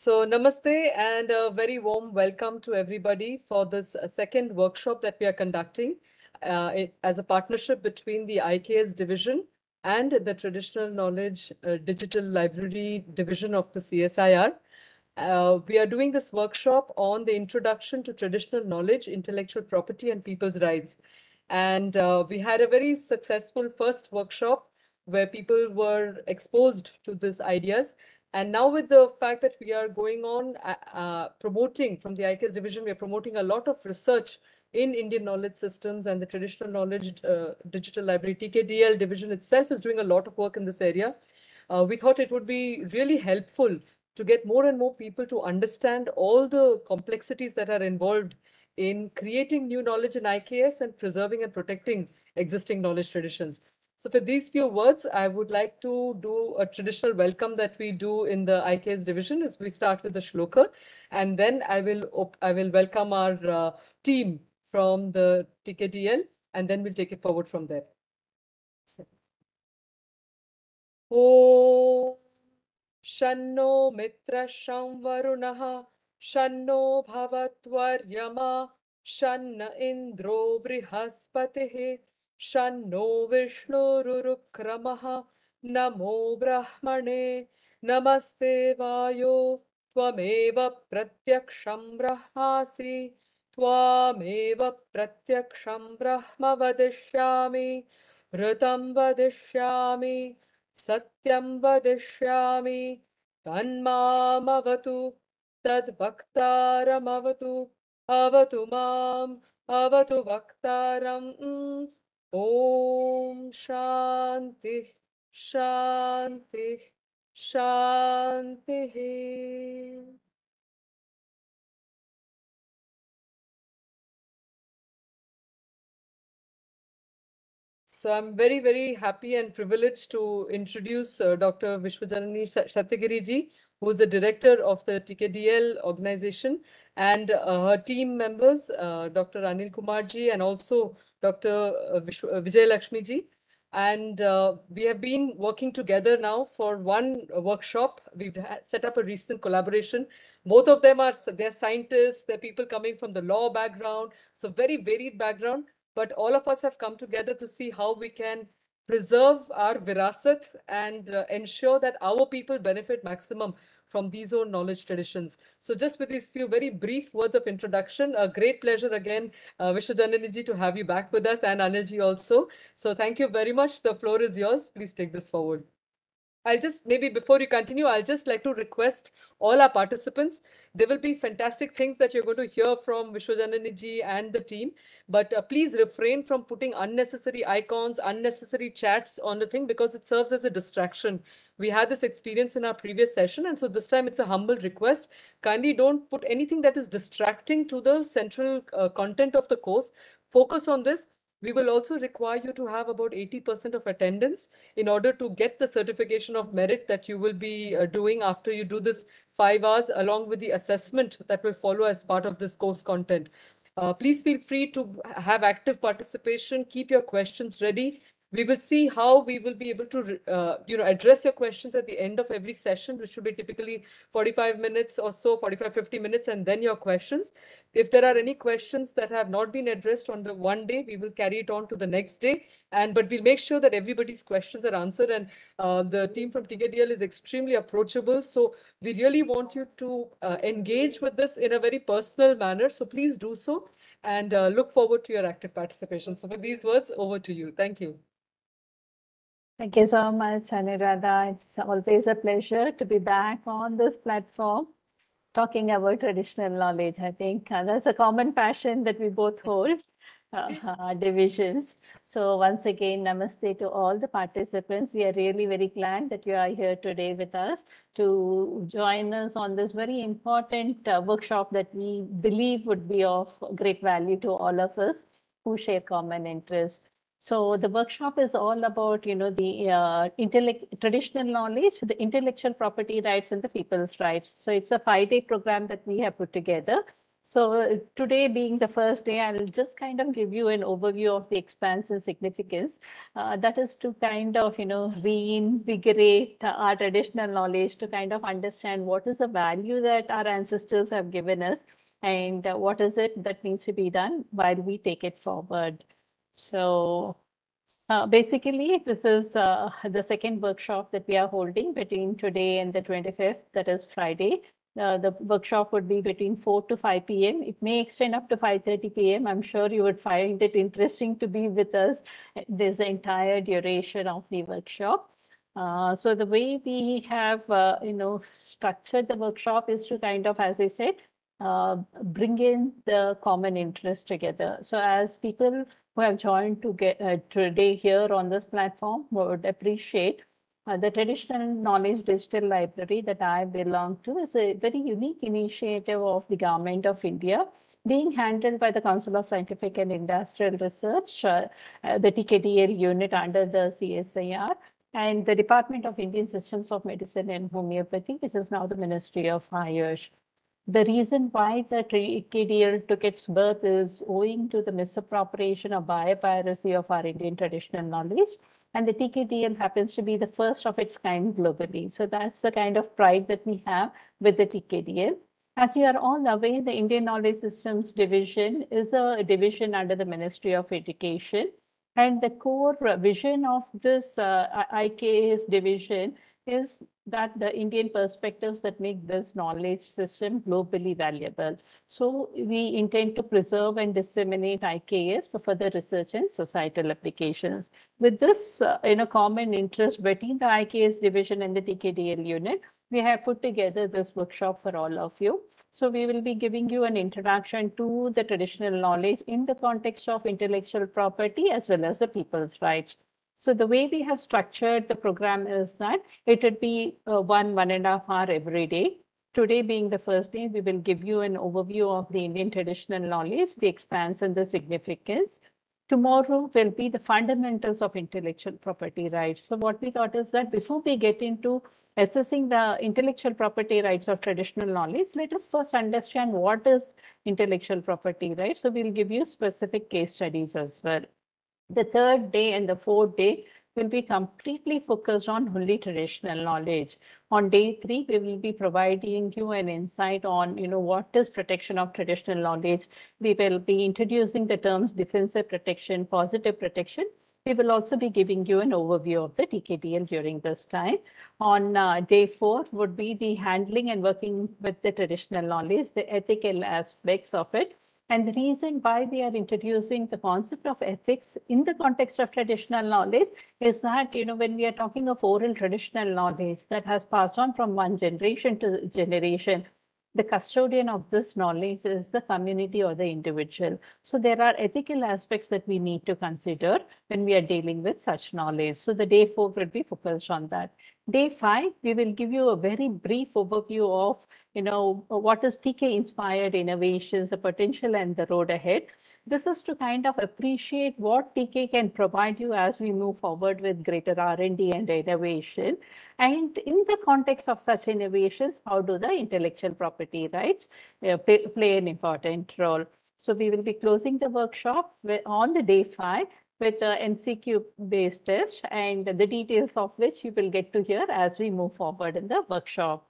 So namaste and a very warm welcome to everybody for this uh, second workshop that we are conducting uh, as a partnership between the IKS division and the Traditional Knowledge uh, Digital Library division of the CSIR. Uh, we are doing this workshop on the introduction to traditional knowledge, intellectual property and people's rights. And uh, we had a very successful first workshop where people were exposed to these ideas and now with the fact that we are going on uh, uh promoting from the IKS division, we are promoting a lot of research in Indian knowledge systems and the traditional knowledge uh, digital library TKDL division itself is doing a lot of work in this area. Uh, we thought it would be really helpful to get more and more people to understand all the complexities that are involved in creating new knowledge in IKS and preserving and protecting existing knowledge traditions. So for these few words, I would like to do a traditional welcome that we do in the IKS division as we start with the shloka. And then I will, I will welcome our uh, team from the TKDL and then we'll take it forward from there. So. Om Shanno Mitra Yama, Shanno Bhavatvaryama Shanna Indro Brihaspatihe शन्नो विष्णुरुरुक्रमः। नमो ब्रह्मणे नमस्ते वायो। त्वमेव प्रत्यक्षं ब्रह्मासि। त्वामेव प्रत्यक्षं ब्रह्म वदिष्यामि। ऋतं वदिष्यामि। सत्यं वदिष्यामि। तन्मामवतु। तद्वक्तारमवतु। अवतु माम् अवतु वक्तारम् Om Shanti, Shanti, Shanti. So I'm very, very happy and privileged to introduce uh, Dr. Vishwajanani Sattigeriji, who is the director of the TKDL organization, and uh, her team members, uh, Dr. Anil Kumarji, and also Dr. Uh, uh, Vijay Lakshmi ji. And uh, we have been working together now for one workshop. We've set up a recent collaboration. Both of them are they're scientists, they're people coming from the law background, so very varied background but all of us have come together to see how we can preserve our virasat and uh, ensure that our people benefit maximum from these own knowledge traditions. So just with these few very brief words of introduction, a great pleasure again, uh, Vishwajanani to have you back with us and Anilji also. So thank you very much. The floor is yours. Please take this forward. I'll just maybe before you continue, I'll just like to request all our participants. There will be fantastic things that you're going to hear from Vishwajanani ji and the team, but uh, please refrain from putting unnecessary icons, unnecessary chats on the thing because it serves as a distraction. We had this experience in our previous session, and so this time it's a humble request. Kindly don't put anything that is distracting to the central uh, content of the course. Focus on this we will also require you to have about 80% of attendance in order to get the certification of merit that you will be uh, doing after you do this five hours along with the assessment that will follow as part of this course content. Uh, please feel free to have active participation. Keep your questions ready we will see how we will be able to uh, you know address your questions at the end of every session which will be typically 45 minutes or so 45 50 minutes and then your questions. If there are any questions that have not been addressed on the one day we will carry it on to the next day. And but we'll make sure that everybody's questions are answered and uh, the team from TKDL is extremely approachable. So we really want you to uh, engage with this in a very personal manner. So please do so. And uh, look forward to your active participation. So with these words over to you. Thank you Thank you so much, Anuradha. It's always a pleasure to be back on this platform talking about traditional knowledge. I think uh, that's a common passion that we both hold, uh, uh, divisions. So once again, namaste to all the participants. We are really very glad that you are here today with us to join us on this very important uh, workshop that we believe would be of great value to all of us who share common interests. So the workshop is all about, you know, the uh, intellect traditional knowledge, the intellectual property rights and the people's rights. So it's a five-day program that we have put together. So today being the first day, I'll just kind of give you an overview of the expanse and significance. Uh, that is to kind of, you know, reinvigorate our traditional knowledge to kind of understand what is the value that our ancestors have given us and uh, what is it that needs to be done while we take it forward. So uh, basically, this is uh, the second workshop that we are holding between today and the 25th, that is Friday. Uh, the workshop would be between 4 to 5 p.m. It may extend up to 5.30 p.m. I'm sure you would find it interesting to be with us this entire duration of the workshop. Uh, so the way we have, uh, you know, structured the workshop is to kind of, as I said, uh, bring in the common interest together. So as people who have joined to get uh, today here on this platform would appreciate uh, the traditional knowledge digital library that I belong to is a very unique initiative of the government of India being handled by the Council of Scientific and Industrial Research, uh, uh, the TKDL unit under the CSIR, and the Department of Indian Systems of Medicine and Homeopathy, which is now the Ministry of Ayush. The reason why the TKDL took its birth is owing to the misappropriation or biopiracy of our Indian traditional knowledge. And the TKDL happens to be the first of its kind globally. So that's the kind of pride that we have with the TKDL. As you are all aware, the Indian Knowledge Systems Division is a division under the Ministry of Education. And the core vision of this uh, IKS division is that the Indian perspectives that make this knowledge system globally valuable. So we intend to preserve and disseminate IKS for further research and societal applications. With this uh, in a common interest between the IKS division and the TKDL unit, we have put together this workshop for all of you. So we will be giving you an introduction to the traditional knowledge in the context of intellectual property as well as the people's rights. So the way we have structured the program is that it would be uh, one, one and a half hour every day. Today being the first day, we will give you an overview of the Indian traditional knowledge, the expanse and the significance. Tomorrow will be the fundamentals of intellectual property rights. So what we thought is that before we get into assessing the intellectual property rights of traditional knowledge, let us first understand what is intellectual property rights. So we'll give you specific case studies as well. The third day and the fourth day will be completely focused on only traditional knowledge. On day three, we will be providing you an insight on, you know, what is protection of traditional knowledge. We will be introducing the terms defensive protection, positive protection. We will also be giving you an overview of the TKDL during this time. On uh, day four would be the handling and working with the traditional knowledge, the ethical aspects of it and the reason why we are introducing the concept of ethics in the context of traditional knowledge is that, you know, when we are talking of oral traditional knowledge that has passed on from one generation to generation, the custodian of this knowledge is the community or the individual. So there are ethical aspects that we need to consider when we are dealing with such knowledge. So the day four will be focused on that. Day five, we will give you a very brief overview of, you know, what is TK inspired innovations, the potential and the road ahead. This is to kind of appreciate what TK can provide you as we move forward with greater R&D and innovation. And in the context of such innovations, how do the intellectual property rights uh, play, an important role? So we will be closing the workshop on the day five with the MCQ based test and the details of which you will get to hear as we move forward in the workshop.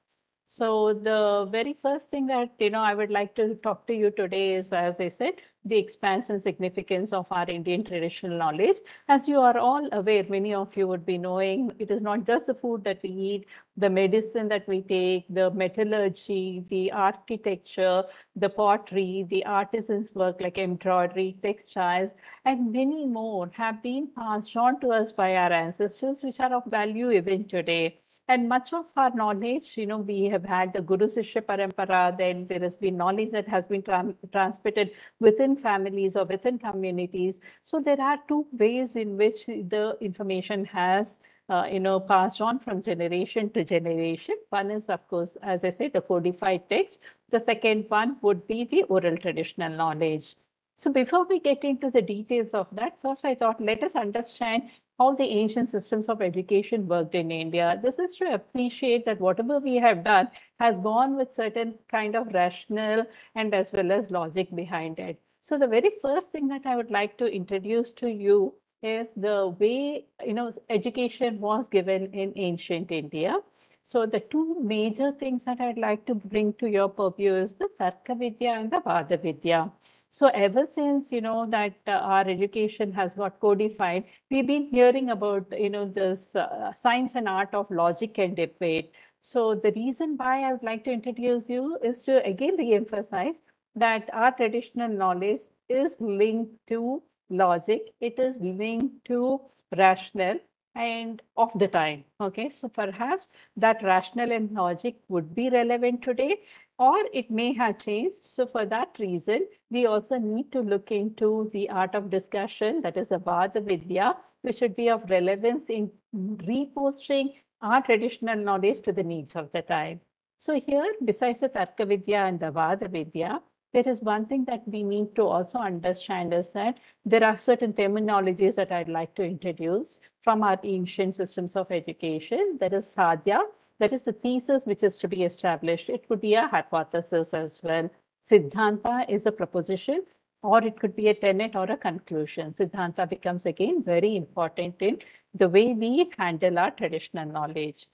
So the very first thing that, you know, I would like to talk to you today is, as I said, the expanse and significance of our Indian traditional knowledge. As you are all aware, many of you would be knowing, it is not just the food that we eat, the medicine that we take, the metallurgy, the architecture, the pottery, the artisans' work like embroidery, textiles, and many more have been passed on to us by our ancestors, which are of value even today. And much of our knowledge, you know, we have had the Guru Sishya Parampara, then there has been knowledge that has been tra transmitted within families or within communities. So there are two ways in which the information has uh, you know, passed on from generation to generation. One is, of course, as I said, the codified text. The second one would be the oral traditional knowledge. So before we get into the details of that, first I thought let us understand how the ancient systems of education worked in India. This is to appreciate that whatever we have done has gone with certain kind of rational and as well as logic behind it. So the very first thing that I would like to introduce to you is the way, you know, education was given in ancient India. So the two major things that I'd like to bring to your purview is the Tarka Vidya and the Vada Vidya. So ever since, you know, that uh, our education has got codified, we've been hearing about, you know, this uh, science and art of logic and debate. So the reason why I would like to introduce you is to again re-emphasize that our traditional knowledge is linked to logic. It is linked to rational and of the time. Okay, so perhaps that rational and logic would be relevant today or it may have changed. So for that reason, we also need to look into the art of discussion, that is the Vada Vidya, which should be of relevance in reposting our traditional knowledge to the needs of the time. So here, besides the Tarka Vidya and the Vada Vidya, there is one thing that we need to also understand is that there are certain terminologies that I'd like to introduce from our ancient systems of education. That is sadhya, that is the thesis which is to be established. It could be a hypothesis as well. Siddhanta is a proposition or it could be a tenet or a conclusion. Siddhanta becomes again very important in the way we handle our traditional knowledge.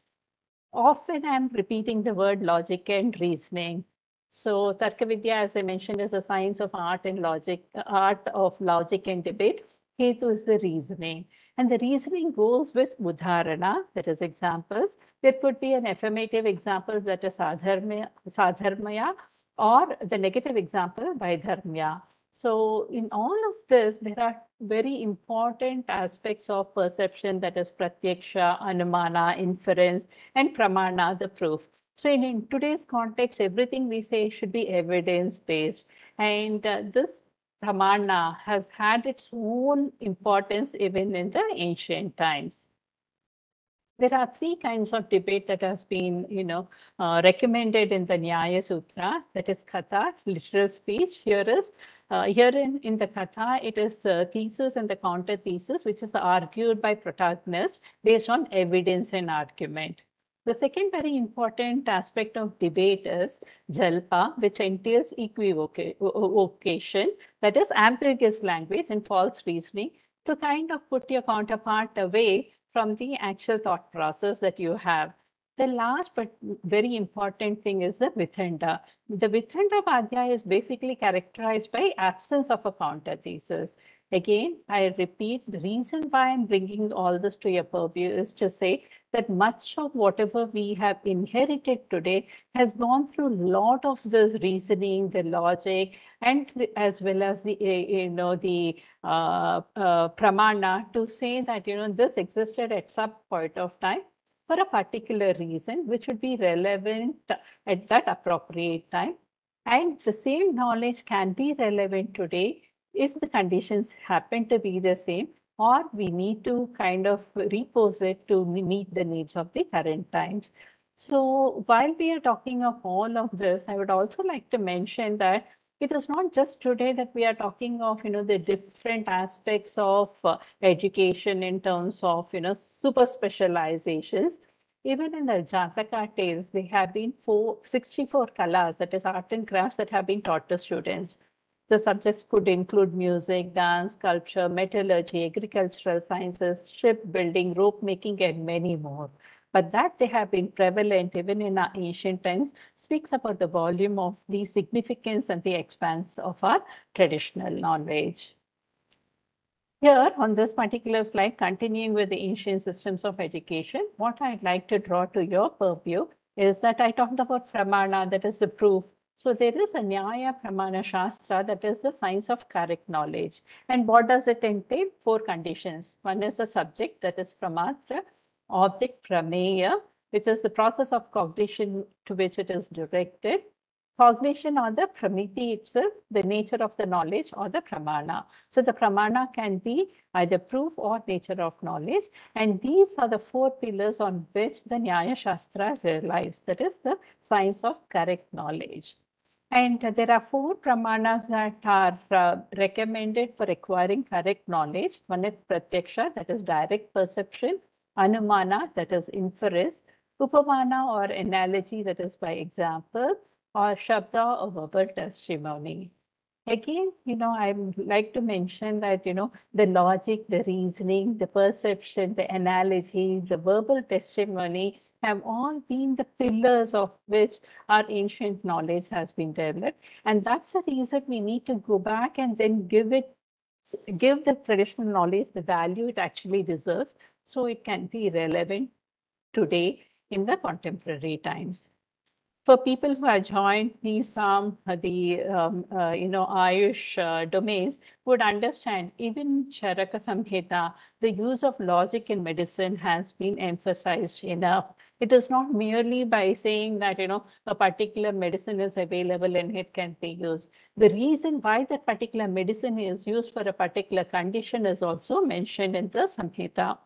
Often I'm repeating the word logic and reasoning. So Tarkavidya, as I mentioned, is a science of art and logic, art of logic and debate. Hetu is the reasoning. And the reasoning goes with udharana, that is examples. There could be an affirmative example that is sadharmaya, sadharmaya or the negative example vaidharmya. So in all of this, there are very important aspects of perception that is pratyaksha, anumana, inference, and pramana, the proof. So in, in today's context, everything we say should be evidence-based. And uh, this Pramana has had its own importance even in the ancient times. There are three kinds of debate that has been, you know, uh, recommended in the Nyaya Sutra, that is Katha, literal speech. Here is, uh, here in, in the Katha, it is the thesis and the counter thesis, which is argued by protagonist based on evidence and argument. The second very important aspect of debate is jalpa, which entails equivocation, that is ambiguous language and false reasoning to kind of put your counterpart away from the actual thought process that you have. The last but very important thing is the Vithanda. The Vithanda Vadhya is basically characterized by absence of a counter thesis. Again, I repeat, the reason why I'm bringing all this to your purview is to say that much of whatever we have inherited today has gone through a lot of this reasoning, the logic, and as well as the, eh, you know, the uh, uh, pramana to say that, you know, this existed at some point of time for a particular reason, which would be relevant at that appropriate time. And the same knowledge can be relevant today if the conditions happen to be the same or we need to kind of repose it to meet the needs of the current times. So while we are talking of all of this, I would also like to mention that it is not just today that we are talking of, you know, the different aspects of uh, education in terms of, you know, super specializations. Even in the Jataka tales, there have been four, 64 kalas, that is art and crafts that have been taught to students. The subjects could include music, dance, culture, metallurgy, agricultural sciences, shipbuilding, rope making, and many more. But that they have been prevalent even in our ancient times speaks about the volume of the significance and the expanse of our traditional knowledge. Here on this particular slide, continuing with the ancient systems of education, what I'd like to draw to your purview is that I talked about pramana, that is the proof so there is a Nyaya Pramana Shastra that is the science of correct knowledge. And what does it entail? Four conditions. One is the subject that is Pramatra, object Prameya, which is the process of cognition to which it is directed. Cognition or the pramiti itself, the nature of the knowledge or the pramana. So the pramana can be either proof or nature of knowledge. And these are the four pillars on which the Nyaya Shastra relies. That is the science of correct knowledge. And there are four pramanas that are uh, recommended for acquiring correct knowledge. One is pratyaksha, that is direct perception, anumana, that is inference, upamana or analogy, that is by example, or shabda or verbal testimony. Again, you know, I like to mention that, you know, the logic, the reasoning, the perception, the analogy, the verbal testimony have all been the pillars of which our ancient knowledge has been developed. And that's the reason we need to go back and then give it, give the traditional knowledge the value it actually deserves so it can be relevant today in the contemporary times for people who joined these from the um, uh, you know Ayush uh, domains would understand even Charaka Samhita, the use of logic in medicine has been emphasized enough. It is not merely by saying that you know a particular medicine is available and it can be used. The reason why that particular medicine is used for a particular condition is also mentioned in the Samhita.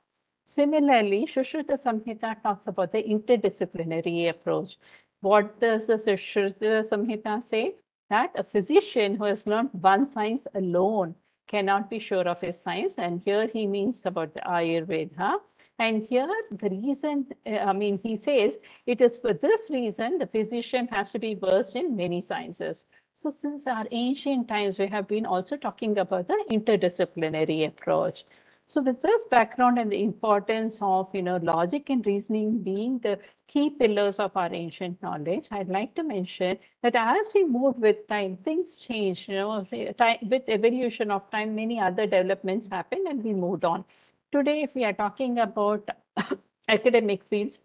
Similarly, Sushruta Samhita talks about the interdisciplinary approach. What does the Sushruta Samhita say? That a physician who has learned one science alone cannot be sure of his science. And here he means about the Ayurveda. And here the reason, eh, I mean, he says it is for this reason the physician has to be versed in many sciences. So since our ancient times, we have been also talking about the interdisciplinary approach. So with this background and the importance of, you know, logic and reasoning being the key pillars of our ancient knowledge, I'd like to mention that as we move with time, things change, you know, with evolution of time, many other developments happen and we moved on. Today, if we are talking about academic fields,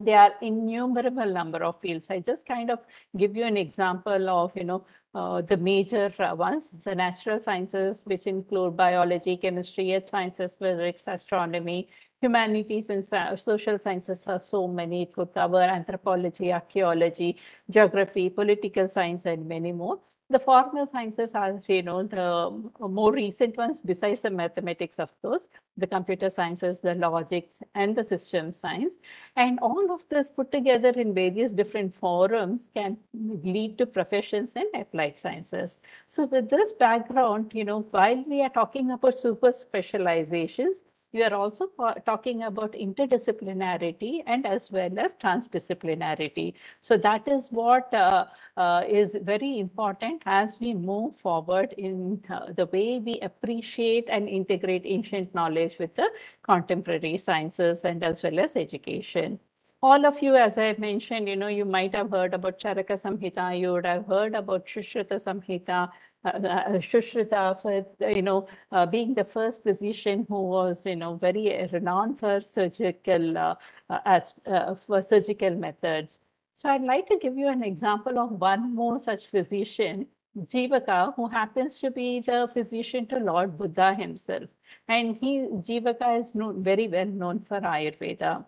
there are innumerable number of fields. I just kind of give you an example of, you know, uh, the major uh, ones, the natural sciences, which include biology, chemistry, earth sciences, physics, astronomy, humanities and social sciences are so many. It could cover anthropology, archaeology, geography, political science, and many more. The formal sciences are, you know, the um, more recent ones besides the mathematics, of course, the computer sciences, the logics, and the system science. And all of this put together in various different forums can lead to professions in applied sciences. So with this background, you know, while we are talking about super specializations, we are also talking about interdisciplinarity and as well as transdisciplinarity. So that is what uh, uh, is very important as we move forward in uh, the way we appreciate and integrate ancient knowledge with the contemporary sciences and as well as education all of you, as I mentioned, you know, you might have heard about Charaka Samhita, you would have heard about Sushruta Samhita, uh, uh, Shushrita for, you know, uh, being the first physician who was, you know, very renowned for surgical, uh, uh as, uh, for surgical methods. So I'd like to give you an example of one more such physician, Jivaka, who happens to be the physician to Lord Buddha himself. And he, Jivaka is known, very well known for Ayurveda.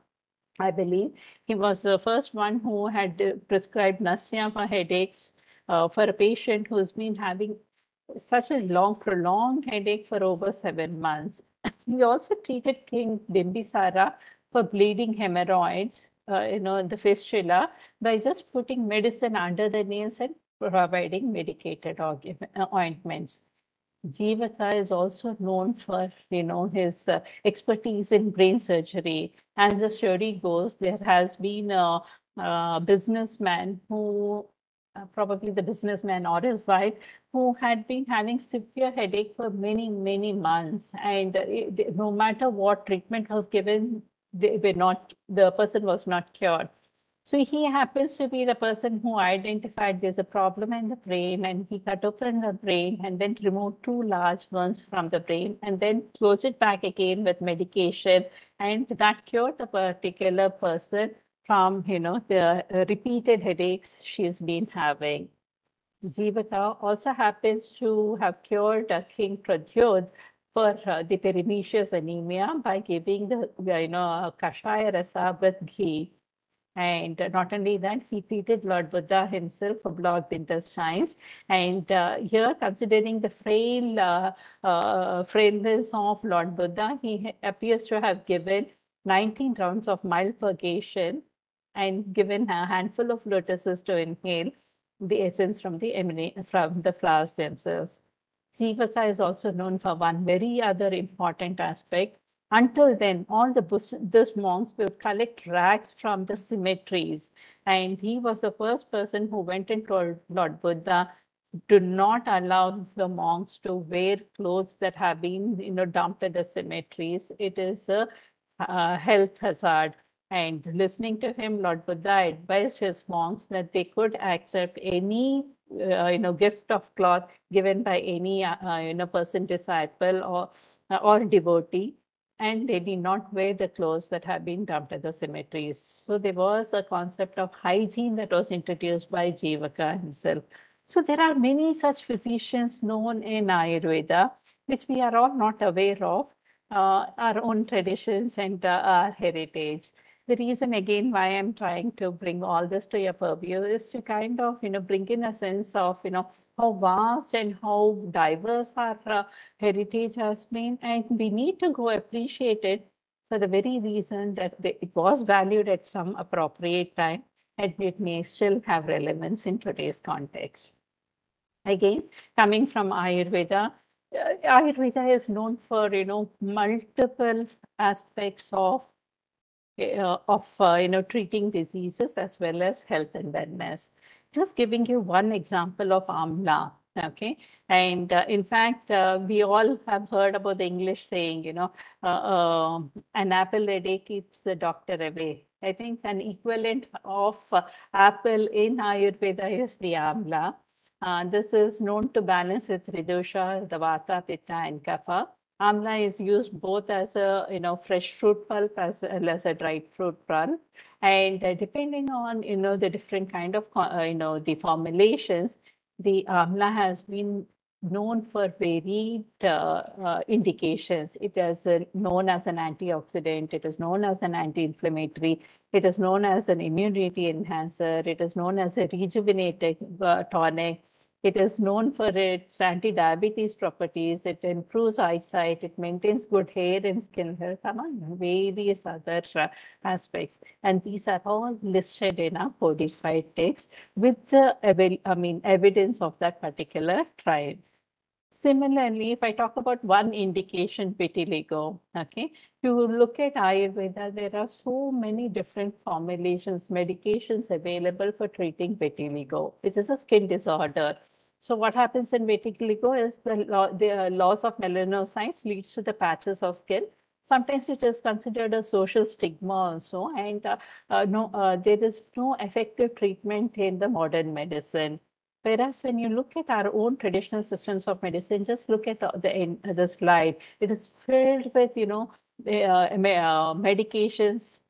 I believe he was the first one who had prescribed Nasya for headaches, uh, for a patient who's been having such a long, prolonged headache for over seven months. We also treated King Bimbisara for bleeding hemorrhoids, uh, you know, in the fistula, by just putting medicine under the nails and providing medicated uh, ointments. Jivaka is also known for, you know, his uh, expertise in brain surgery. As the story goes, there has been a, a businessman who uh, probably the businessman or his wife, who had been having severe headache for many, many months. And uh, it, no matter what treatment was given, they were not, the person was not cured. So he happens to be the person who identified there's a problem in the brain and he cut open the brain and then removed two large ones from the brain and then closed it back again with medication. And that cured the particular person from, you know, the uh, repeated headaches she's been having. Jivaka also happens to have cured uh, King Pradyod for uh, the pernicious anemia by giving the, you know, kashaya rasa with ghee. And not only that, he treated Lord Buddha himself for blocked intestines. And uh, here, considering the frail uh, uh, frailness of Lord Buddha, he appears to have given 19 rounds of mild purgation and given a handful of lotuses to inhale. the essence from the emanate from the flowers themselves. Jivaka is also known for one very other important aspect. Until then, all the Buddhist monks will collect rags from the cemeteries. And he was the first person who went and told Lord Buddha, do not allow the monks to wear clothes that have been you know, dumped at the cemeteries. It is a health hazard. And listening to him, Lord Buddha advised his monks that they could accept any uh, you know gift of cloth given by any uh, you know person disciple or or devotee and they did not wear the clothes that have been dumped at the cemeteries. So there was a concept of hygiene that was introduced by Jivaka himself. So there are many such physicians known in Ayurveda, which we are all not aware of, uh, our own traditions and uh, our heritage the reason again why I'm trying to bring all this to your purview is to kind of, you know, bring in a sense of, you know, how vast and how diverse our uh, heritage has been. And we need to go appreciate it for the very reason that it was valued at some appropriate time and it may still have relevance in today's context. Again, coming from Ayurveda, uh, Ayurveda is known for, you know, multiple aspects of uh, of uh, you know treating diseases as well as health and wellness. Just giving you one example of amla. Okay, and uh, in fact, uh, we all have heard about the English saying, you know, uh, um, an apple a day keeps the doctor away. I think an equivalent of uh, apple in Ayurveda is the amla. this is known to balance with Tridosha, the Vata, Pitta, and Kapha. Amla is used both as a you know fresh fruit pulp as well as a dried fruit pulp, and uh, depending on you know the different kind of uh, you know the formulations, the amla has been known for varied uh, uh indications. It is uh, known as an antioxidant. It is known as an anti-inflammatory. It is known as an immunity enhancer. It is known as a rejuvenating uh, tonic it is known for its anti-diabetes properties. It improves eyesight. It maintains good hair and skin health, among various other uh, aspects. And these are all listed in a codified text with the I mean evidence of that particular trial. Similarly, if I talk about one indication, vitiligo, okay, you look at Ayurveda, there are so many different formulations, medications available for treating vitiligo, which is a skin disorder. So what happens in vitiligo is the, the loss of melanocytes leads to the patches of skin. Sometimes it is considered a social stigma also, and uh, uh, no, uh, there is no effective treatment in the modern medicine. Whereas when you look at our own traditional systems of medicine, just look at the, the slide. It is filled with, you know, the, uh, uh, medications,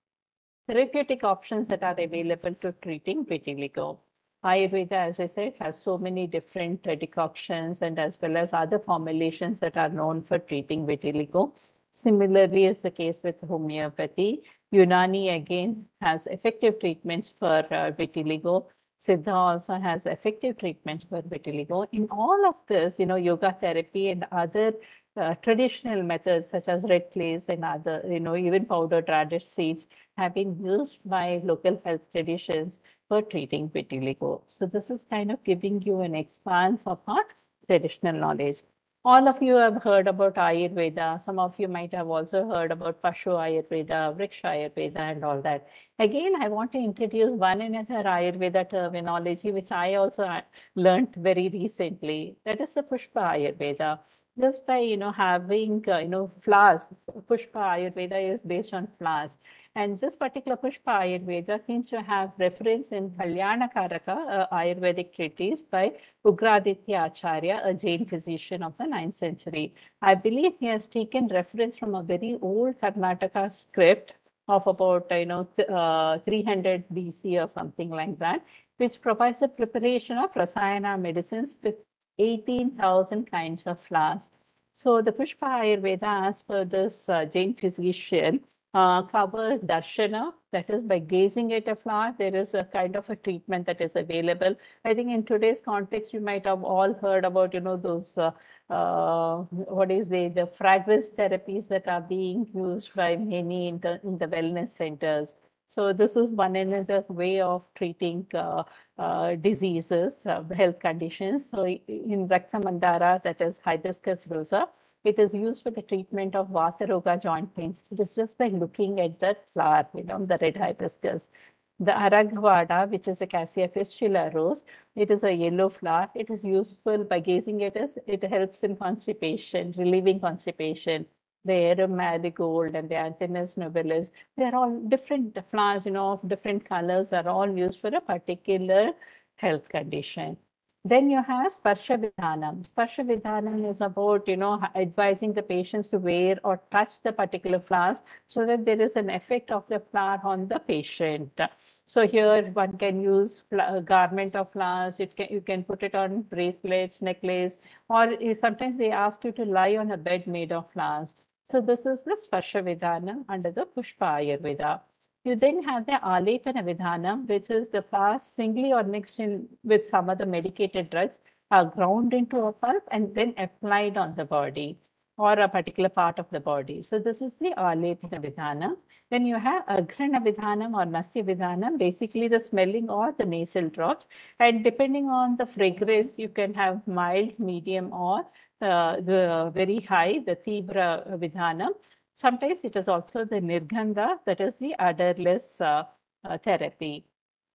therapeutic options that are available to treating vitiligo. Ayurveda, as I said, has so many different decoctions and as well as other formulations that are known for treating vitiligo. Similarly is the case with homeopathy. Unani again has effective treatments for uh, vitiligo. Siddha also has effective treatments for vitiligo. In all of this, you know, yoga therapy and other uh, traditional methods such as red clays and other, you know, even powdered radish seeds have been used by local health traditions for treating vitiligo. So this is kind of giving you an expanse of our traditional knowledge. All of you have heard about Ayurveda. Some of you might have also heard about Pashu Ayurveda, Vriksha Ayurveda, and all that. Again, I want to introduce one another Ayurveda terminology, which I also learned very recently. That is the Pushpa Ayurveda. Just by, you know, having, uh, you know, flowers, Pushpa Ayurveda is based on flowers. And this particular Pushpa Ayurveda seems to have reference in Kalyana Karaka, Ayurvedic treatise by Ugraditya Acharya, a Jain physician of the 9th century. I believe he has taken reference from a very old Karnataka script of about you know uh, 300 BC or something like that, which provides a preparation of rasayana medicines with 18,000 kinds of flowers. So the Pushpa Ayurveda, as per this uh, Jain physician, uh, covers darshana, that is by gazing at a flower, there is a kind of a treatment that is available. I think in today's context, you might have all heard about, you know, those, uh, uh, what is the, the fragrance therapies that are being used by many in the, in the wellness centers. So this is one another way of treating uh, uh, diseases, uh, health conditions. So in Rakta Mandara, that is hibiscus rosa, it is used for the treatment of Vata Roga joint pains. It is just by looking at the flower, you know, the red hibiscus. The Araghvada, which is a Cassia fistula rose, it is a yellow flower. It is useful by gazing at it. It helps in constipation, relieving constipation. The Arum marigold and the Anthemis nobilis, they're all different flowers, you know, of different colors are all used for a particular health condition. Then you have Sparsha Vidhanam. Sparsha Vidhanam is about, you know, advising the patients to wear or touch the particular flowers so that there is an effect of the flower on the patient. So here one can use garment of flowers. It can, you can put it on bracelets, necklace, or sometimes they ask you to lie on a bed made of flowers. So this is the Sparsha Vidhanam under the Pushpa Ayurveda. You then have the Alepana Vidhanam, which is the flowers singly or mixed in with some other medicated drugs are ground into a pulp and then applied on the body or a particular part of the body. So this is the Alepana Vidhanam. Then you have Agrana Vidhanam or Nasya Vidhanam, basically the smelling or the nasal drops. And depending on the fragrance, you can have mild, medium or uh, the very high, the Tibra Vidhanam. Sometimes it is also the nirgandha, that is the odorless uh, uh, therapy.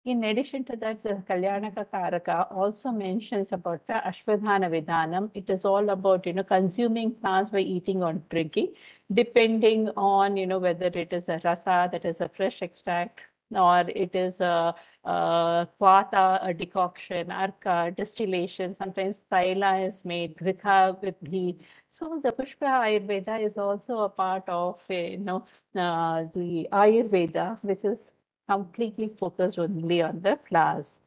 In addition to that, the Kalyanaka Karaka also mentions about the Ashwadhana Vidhanam. It is all about, you know, consuming plants by eating or drinking, depending on, you know, whether it is a rasa, that is a fresh extract, or it is a, a kvata, a decoction, arka, distillation. Sometimes thaila is made, gritha with ghee. So the Pushpa Ayurveda is also a part of, you know, uh, the Ayurveda, which is completely focused only on the flowers.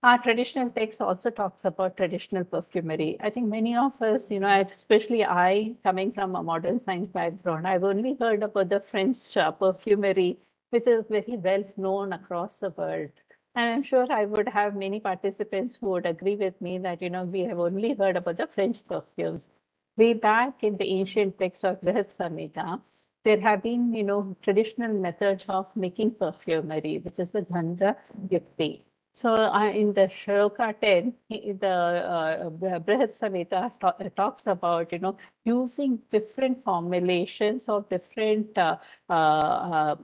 Our traditional text also talks about traditional perfumery. I think many of us, you know, especially I, coming from a modern science background, I've only heard about the French uh, perfumery, which is very well known across the world. And I'm sure I would have many participants who would agree with me that, you know, we have only heard about the French perfumes. Way back in the ancient texts of Brihat Samhita, there have been, you know, traditional methods of making perfumery, which is the Gandha Yukti. So uh, in the Shloka 10, the uh, Brihat Samhita talks about, you know, using different formulations of different uh, uh, uh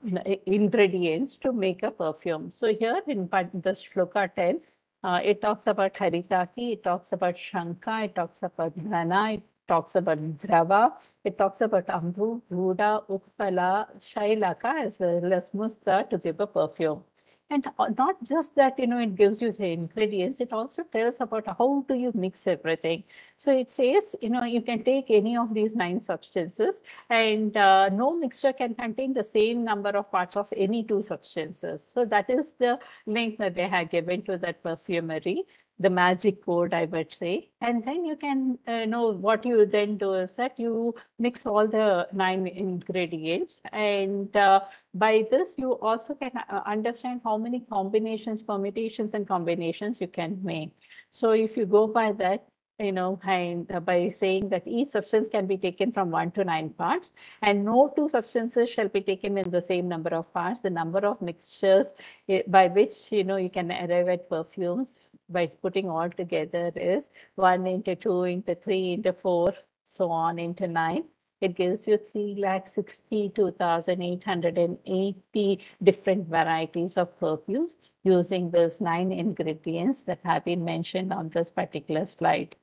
ingredients to make a perfume. So here in the Shloka 10, uh, it talks about Haritaki, it talks about Shanka, it talks about Ghana, it talks about Drava, it talks about Ambu, Ruda, Utpala, Shailaka, as well as Musta to give a perfume. And uh, not just that, you know, it gives you the ingredients, it also tells about how do you mix everything. So it says, you know, you can take any of these nine substances and uh, no mixture can contain the same number of parts of any two substances. So that is the link that they have given to that perfumery the magic code, I would say. And then you can uh, know what you then do is that you mix all the nine ingredients. And uh, by this, you also can uh, understand how many combinations, permutations, and combinations you can make. So if you go by that, you know, and by saying that each substance can be taken from one to nine parts and no two substances shall be taken in the same number of parts, the number of mixtures eh, by which, you know, you can arrive at perfumes by putting all together is 1 into 2 into 3 into 4, so on into 9. It gives you 3,62,880 different varieties of perfumes using those nine ingredients that have been mentioned on this particular slide.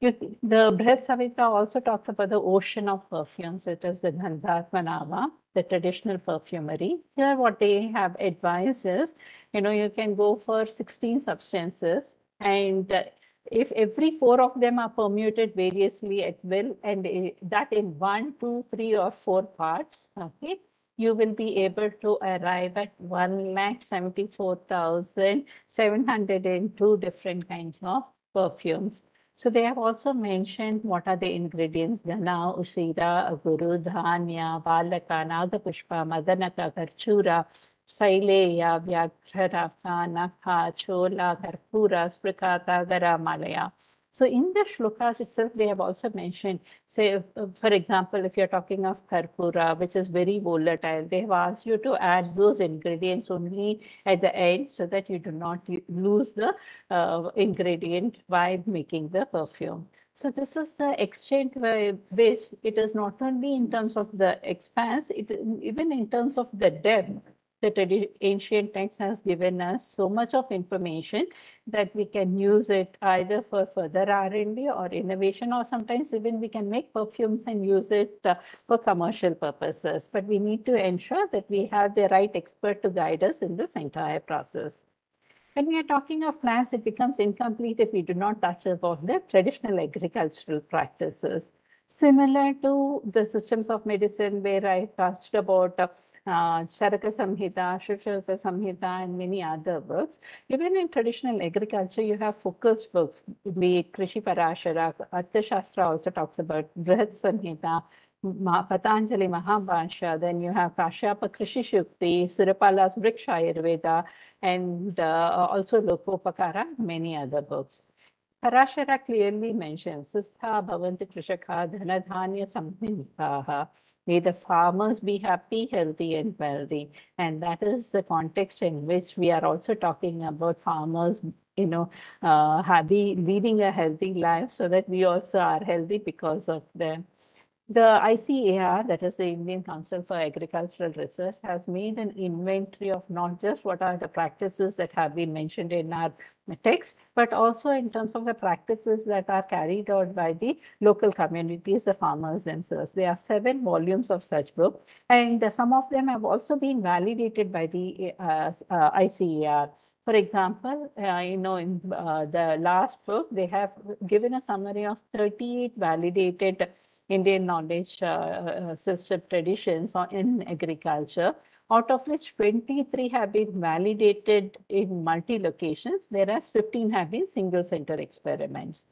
You, the Brihat Samhita also talks about the ocean of perfumes. It is the Gandharvanama, the traditional perfumery. Here, what they have advised is, you know, you can go for 16 substances and uh, if every four of them are permuted variously at will and uh, that in one, two, three or four parts, okay, you will be able to arrive at 1,74,702 different kinds of perfumes. So they have also mentioned what are the ingredients, Dana, Usira, Aguru, Dhanya, Balaka, Nagapushpa, Madanaka, Karchura, Saileya, Vyagraraka, Naka, Chola, Karpura, Sprikata, Garamalaya. So in the shlokas itself, they have also mentioned, say, for example, if you're talking of karpura, which is very volatile, they have asked you to add those ingredients only at the end so that you do not lose the uh, ingredient while making the perfume. So this is the extent by which it is not only in terms of the expanse, it even in terms of the depth the ancient text has given us so much of information that we can use it either for further R&D or innovation, or sometimes even we can make perfumes and use it uh, for commercial purposes. But we need to ensure that we have the right expert to guide us in this entire process. When we are talking of plants, it becomes incomplete if we do not touch upon the traditional agricultural practices similar to the systems of medicine where I touched about uh, Charaka Samhita, Shivcharaka Samhita, and many other books. Even in traditional agriculture, you have focused books, be it Krishi Parashara, Arthashastra also talks about Brihat Samhita, Patanjali Mahabhashya, then you have Kashyapa Krishi Shukti, Surapala's Vriksha Ayurveda, and uh, also Lokopakara, many other books. Parashara clearly mentions Sustha Bhavanti Krishaka Dhanadhanya Samhitaha. May the farmers be happy, healthy, and wealthy. And that is the context in which we are also talking about farmers, you know, uh, leading a healthy life so that we also are healthy because of them. The ICAR, that is the Indian Council for Agricultural Research, has made an inventory of not just what are the practices that have been mentioned in our text, but also in terms of the practices that are carried out by the local communities, the farmers themselves. There are seven volumes of such book, and some of them have also been validated by the uh, uh, ICAR. For example, uh, you know, in uh, the last book, they have given a summary of 38 validated Indian knowledge uh, uh, system traditions in agriculture, out of which 23 have been validated in multi locations, whereas 15 have been single center experiments.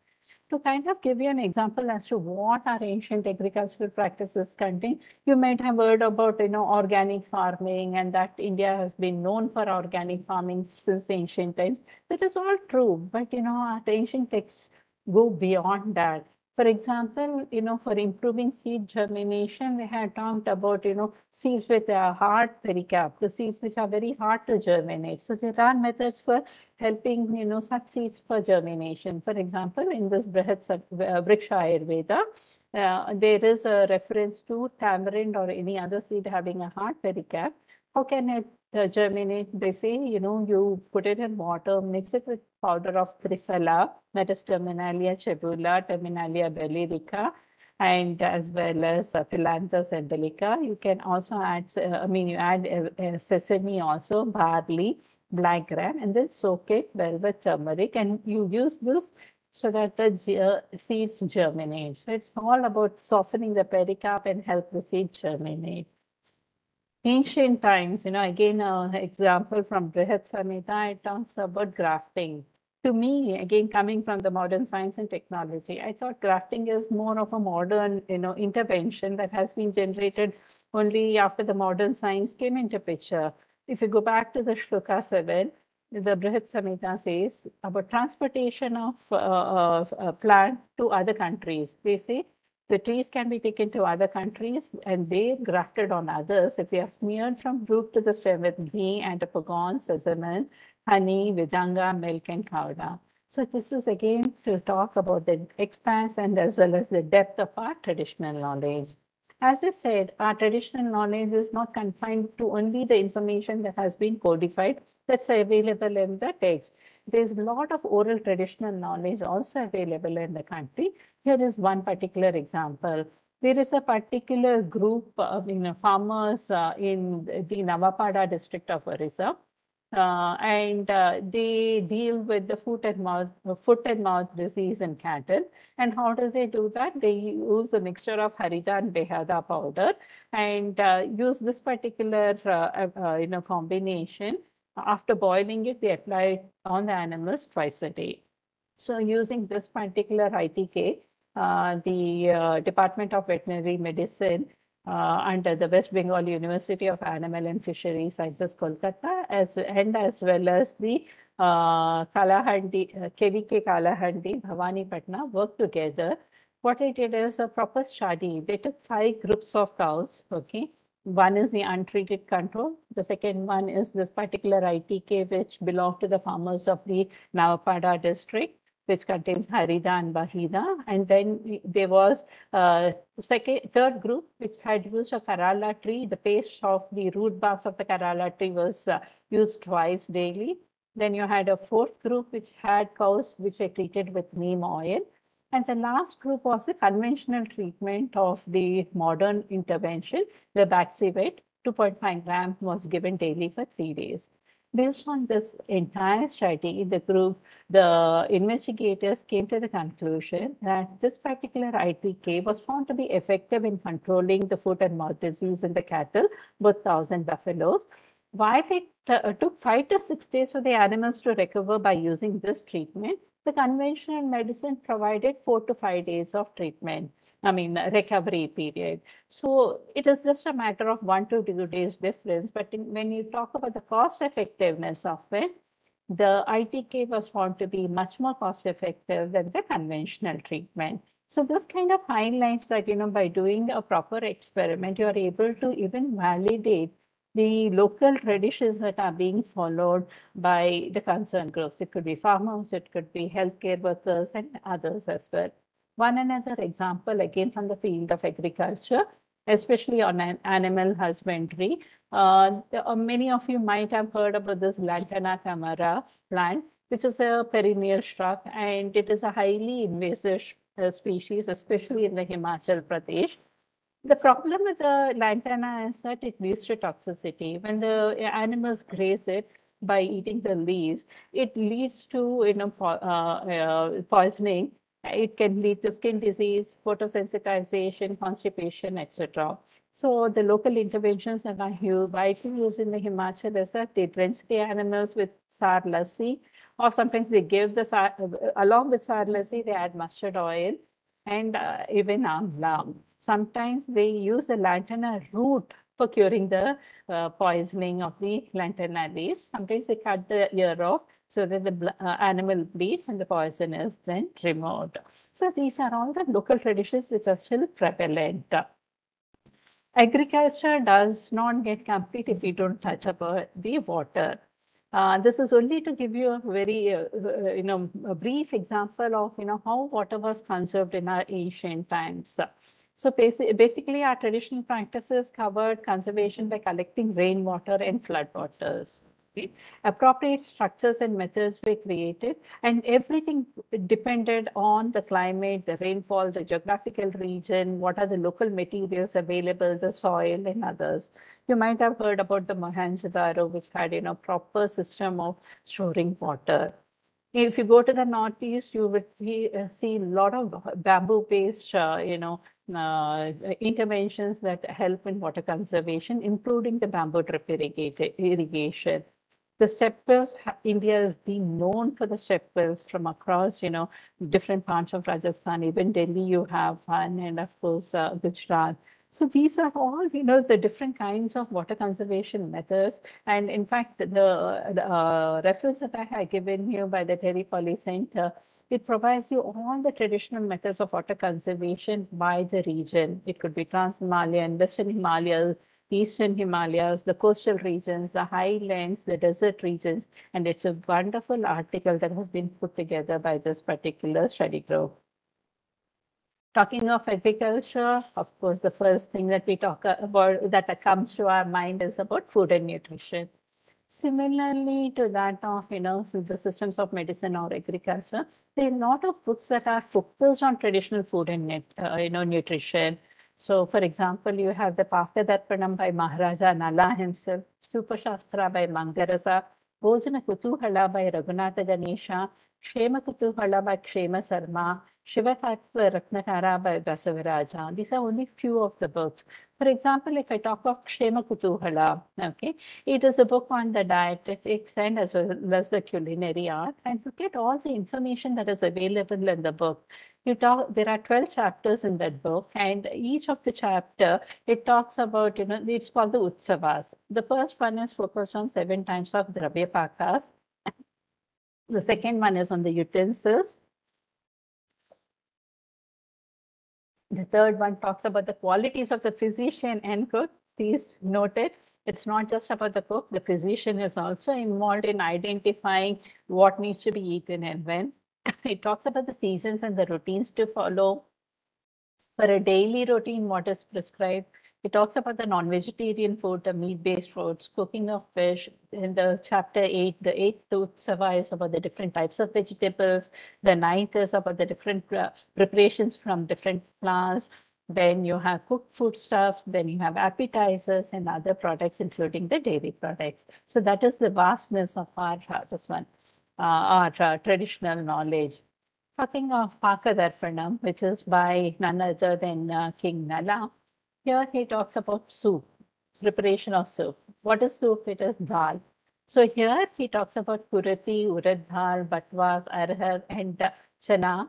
To kind of give you an example as to what our ancient agricultural practices contain, you might have heard about, you know, organic farming and that India has been known for organic farming since ancient times. That is all true, but, you know, our ancient texts go beyond that. For example, you know, for improving seed germination, we had talked about, you know, seeds with a hard pericarp, the seeds which are very hard to germinate. So there are methods for helping, you know, such seeds for germination. For example, in this Brihat uh, Vriksha Ayurveda, uh, there is a reference to tamarind or any other seed having a hard pericarp. How can it uh, germinate? They say, you know, you put it in water, mix it with powder of Triphala, that is Terminalia chebula, Terminalia bellerica, and as well as uh, Phyllanthus emblica. You can also add, uh, I mean, you add uh, uh, sesame also, barley, black gram, and then soak it well with turmeric. And you use this so that the seeds germinate. So it's all about softening the pericarp and help the seed germinate ancient times, you know, again, an example from Brihat Samhita, it talks about grafting. To me, again, coming from the modern science and technology, I thought grafting is more of a modern, you know, intervention that has been generated only after the modern science came into picture. If you go back to the Shloka 7, the Brihat Samhita says about transportation of uh, uh, plant to other countries. They say the trees can be taken to other countries and they grafted on others if they are smeared from root to the stem with ghee, antipagon, sesame, honey, vidanga, milk, and kauda. So this is again to talk about the expanse and as well as the depth of our traditional knowledge. As I said, our traditional knowledge is not confined to only the information that has been codified that's available in the text. There's a lot of oral traditional knowledge also available in the country. Here is one particular example. There is a particular group of you know, farmers uh, in the Nuapada district of Orissa. Uh, and uh, they deal with the foot and mouth foot and mouth disease in cattle and how do they do that they use a mixture of harida and behada powder and uh, use this particular uh, uh, you know combination after boiling it, they apply it on the animals twice a day. So using this particular ITK, uh, the uh, Department of Veterinary Medicine uh, under the West Bengal University of Animal and Fishery Sciences, Kolkata, as and as well as the uh, Kalahandi, uh, KVK Kalahandi, Bhavani Patna work together. What they did is a proper study. They took five groups of cows, okay, one is the untreated control. The second one is this particular ITK, which belonged to the farmers of the Nuapada district, which contains Harida and Bahida. And then there was a second, third group, which had used a Kerala tree. The paste of the root barks of the Kerala tree was uh, used twice daily. Then you had a fourth group, which had cows which were treated with neem oil. And the last group was the conventional treatment of the modern intervention, the Bexavet, 2.5 gram was given daily for three days. Based on this entire study, the group, the investigators came to the conclusion that this particular ITK was found to be effective in controlling the foot and mouth disease in the cattle, both cows and buffaloes. While it uh, took five to six days for the animals to recover by using this treatment, the conventional medicine provided four to five days of treatment, I mean, uh, recovery period. So it is just a matter of one to two days difference. But in, when you talk about the cost effectiveness of it, the ITK was found to be much more cost effective than the conventional treatment. So this kind of highlights that, you know, by doing a proper experiment, you are able to even validate the local traditions that are being followed by the concerned groups. It could be farmers, it could be healthcare workers and others as well. One another example again from the field of agriculture, especially on an animal husbandry. Uh, uh, many of you might have heard about this Lantana camara plant, which is a perennial shrub and it is a highly invasive uh, species, especially in the Himachal Pradesh. The problem with the lantana is that it leads to toxicity. When the animals graze it by eating the leaves, it leads to you know uh, uh, poisoning. It can lead to skin disease, photosensitization, constipation, etc. So the local interventions that are widely used in the Himachal is that they drench the animals with sar lassi, or sometimes they give the sar, along with sar lassi, they add mustard oil and uh, even amla. Sometimes they use a lantana root for curing the uh, poisoning of the lantana leaves. Sometimes they cut the ear off so that the uh, animal bleeds and the poison is then removed. So these are all the local traditions which are still prevalent. Agriculture does not get complete if we don't touch about the water. Uh, this is only to give you a very, uh, uh, you know, brief example of, you know, how water was conserved in our ancient times. So basically, our traditional practices covered conservation by collecting rainwater and floodwaters. Okay. Appropriate structures and methods were created, and everything depended on the climate, the rainfall, the geographical region, what are the local materials available, the soil, and others. You might have heard about the Mohenjo-daro, which had you know proper system of storing water. If you go to the northeast, you would see, a lot of bamboo-based, uh, you know, uh, interventions that help in water conservation, including the bamboo drip irrigation. The step wells, India has been known for the step wells from across, you know, different parts of Rajasthan. Even Delhi, you have one, and of course, uh, Gujarat. So these are all, you know, the different kinds of water conservation methods. And in fact, the, the uh, reference that I have given you by the Terry Polly Center, it provides you all the traditional methods of water conservation by the region. It could be Trans-Himalayan, Western Himalayas, Eastern Himalayas, the coastal regions, the highlands, the desert regions. And it's a wonderful article that has been put together by this particular study group. Talking of agriculture, of course, the first thing that we talk about that comes to our mind is about food and nutrition. Similarly to that of, you know, the systems of medicine or agriculture, there are a lot of books that are focused on traditional food and, uh, you know, nutrition. So, for example, you have the Pakadarpanam by Maharaja Nala himself, Supashastra by Mangarasa, Bhojana Kutuhala by Raghunatha Ganesha, Kshema Kutuhala by Kshema Sarma, Shivatattva Ratnakara by Basavaraja. These are only few of the books. For example, if I talk of Kshema Kutuhala, okay, it is a book on the dietetics and as well as the culinary art, and you get all the information that is available in the book. You talk, there are 12 chapters in that book, and each of the chapter, it talks about, you know, it's called the Utsavas. The first one is focused on seven times of Dravya Pakas. The second one is on the utensils. The third one talks about the qualities of the physician and cook. Please note it. It's not just about the cook. The physician is also involved in identifying what needs to be eaten and when. It talks about the seasons and the routines to follow. For a daily routine, what is prescribed. It talks about the non-vegetarian food, the meat-based foods, cooking of fish. In the chapter eight, the eighth Utsava is about the different types of vegetables. The ninth is about the different preparations from different plants. Then you have cooked foodstuffs, then you have appetizers and other products, including the dairy products. So that is the vastness of our, this one, uh, our uh, traditional knowledge. Talking of Pakadarpanam, which is by none other than uh, King Nala. Here he talks about soup, preparation of soup. What is soup? It is dal. So here he talks about kurati, urad dal, batwas, arhar, and chana.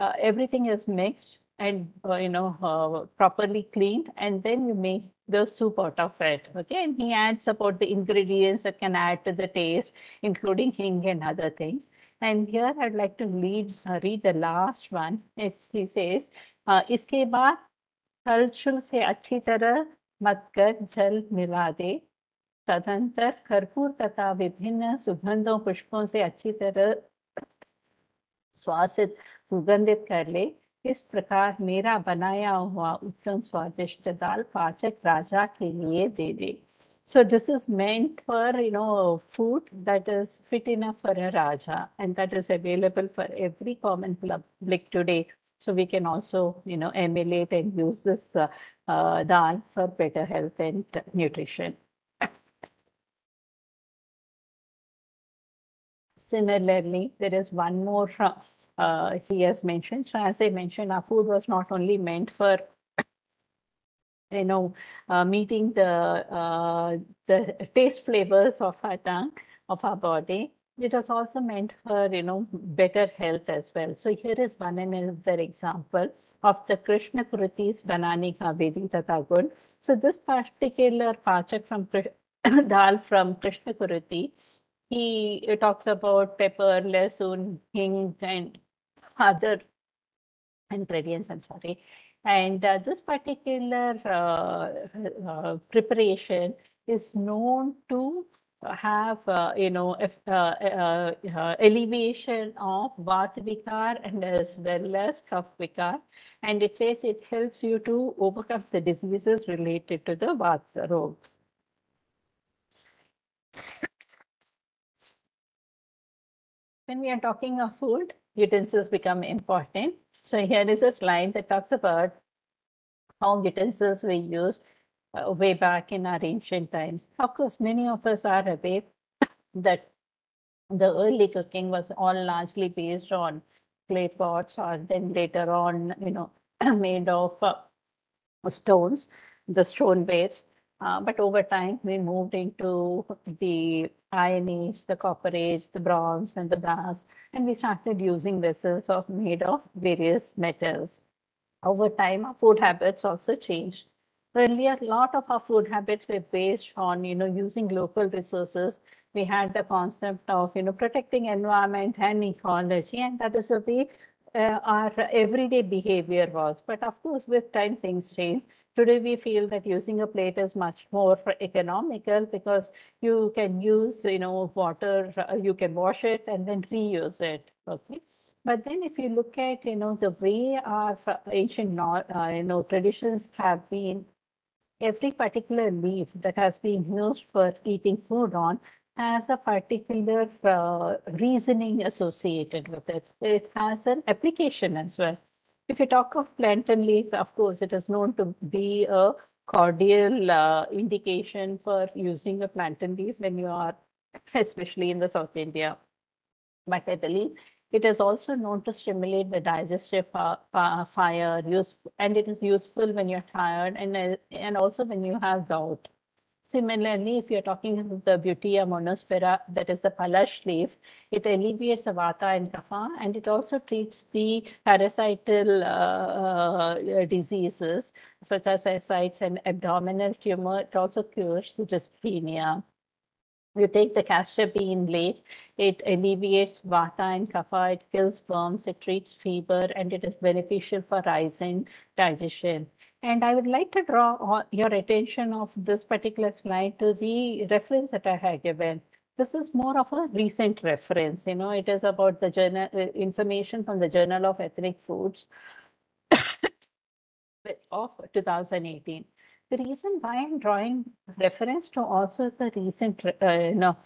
Uh, everything is mixed and uh, you know uh, properly cleaned, and then you make the soup out of it. Okay, and he adds about the ingredients that can add to the taste, including hing and other things. And here I'd like to lead, uh, read the last one. It's, he says, uh, "Iske baad थलचुल से अच्छी तरह मतकर जल मिला दे। तदंतर कर्पूर तथा विभिन्न सुगंधों, पुष्पों से अच्छी तरह स्वासित, सुगंधित कर ले। इस प्रकार मेरा बनाया हुआ उत्तम स्वादिष्ट दाल पाचक राजा के लिए दे दे। So this is meant for you know food that is fit in for a raja and that is available for every common public today So we can also, you know, emulate and use this uh, uh, dal for better health and nutrition. Similarly, there is one more uh, he has mentioned. So as I mentioned, our food was not only meant for you know, uh, meeting the uh, the taste flavors of our tongue, of our body. It was also meant for, you know, better health as well. So here is one another example of the Krishna Krutis Banani Kavedi Tatagun. So this particular pachak from dal from Krishna Kuruti, he talks about pepper, lasun, hing, and other ingredients, I'm sorry. And uh, this particular uh, uh, preparation is known to have, uh, you know, if, uh, uh, elevation of Vata Vikar and as well as Kapha Vikar. And it says it helps you to overcome the diseases related to the Vata rogs. When we are talking of food, utensils become important. So here is a slide that talks about how utensils were used uh, way back in our ancient times. Of course, many of us are aware that the early cooking was all largely based on clay pots or then later on, you know, made of uh, stones, the stonewares. Uh, but over time, we moved into the Iron Age, the Copper Age, the Bronze, and the Brass, and we started using vessels of made of various metals. Over time, our food habits also changed. Earlier, a lot of our food habits were based on, you know, using local resources. We had the concept of, you know, protecting environment and ecology, and that is the way uh, our everyday behavior was. But of course, with time, things change. Today, we feel that using a plate is much more economical because you can use, you know, water, uh, you can wash it and then reuse it. Okay. But then if you look at, you know, the way our ancient, uh, you know, traditions have been, every particular leaf that has been used for eating food on has a particular uh, reasoning associated with it. It has an application as well. If you talk of plantain leaf, of course, it is known to be a cordial uh, indication for using a plantain leaf when you are, especially in the South India. But I believe It is also known to stimulate the digestive fire, use, and it is useful when you're tired and, uh, and also when you have gout. Similarly, if you're talking about the Butea monosperma, that is the palash leaf, it alleviates the vata and kapha, and it also treats the parasital uh, uh, diseases such as ascites and abdominal tumor. It also cures dyspnea. You take the castor bean leaf, it alleviates vata and kapha, it kills worms, it treats fever, and it is beneficial for rising digestion. And I would like to draw your attention of this particular slide to the reference that I have given. This is more of a recent reference, you know, it is about the journal uh, information from the Journal of Ethnic Foods of 2018. The reason why I'm drawing reference to also the recent, uh, you know,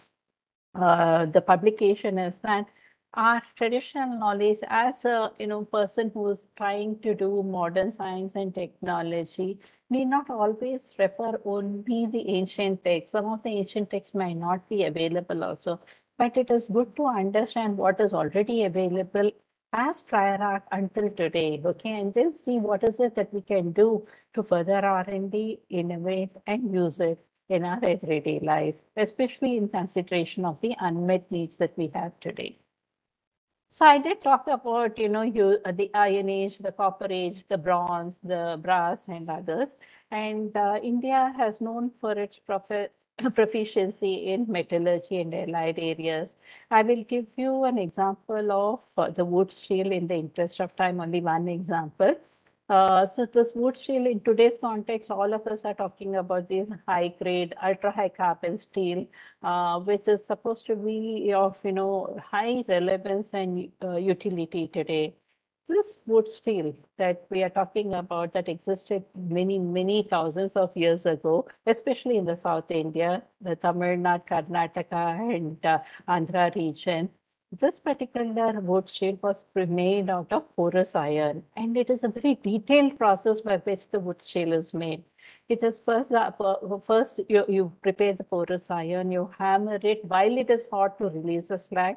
uh, the publication is that our traditional knowledge as a you know person who's trying to do modern science and technology need not always refer only the ancient texts. Some of the ancient texts might not be available also, but it is good to understand what is already available as prior art until today, okay, and then see what is it that we can do to further R&D, innovate, and use it in our everyday life, especially in consideration of the unmet needs that we have today. So I did talk about, you know, you, uh, the Iron Age, the Copper Age, the Bronze, the Brass, and others. And uh, India has known for its profit proficiency in metallurgy and allied areas. I will give you an example of uh, the Wootz steel in the interest of time, only one example. Uh, so this Wootz steel in today's context, all of us are talking about this high grade, ultra high carbon steel, uh, which is supposed to be of, you know, high relevance and uh, utility today this Wootz steel that we are talking about that existed many, many thousands of years ago, especially in the South India, the Tamil Nadu, Karnataka, and uh, Andhra region. This particular Wootz steel was made out of porous iron, and it is a very detailed process by which the Wootz steel is made. It is first, uh, first you, you prepare the porous iron, you hammer it while it is hot to release the slag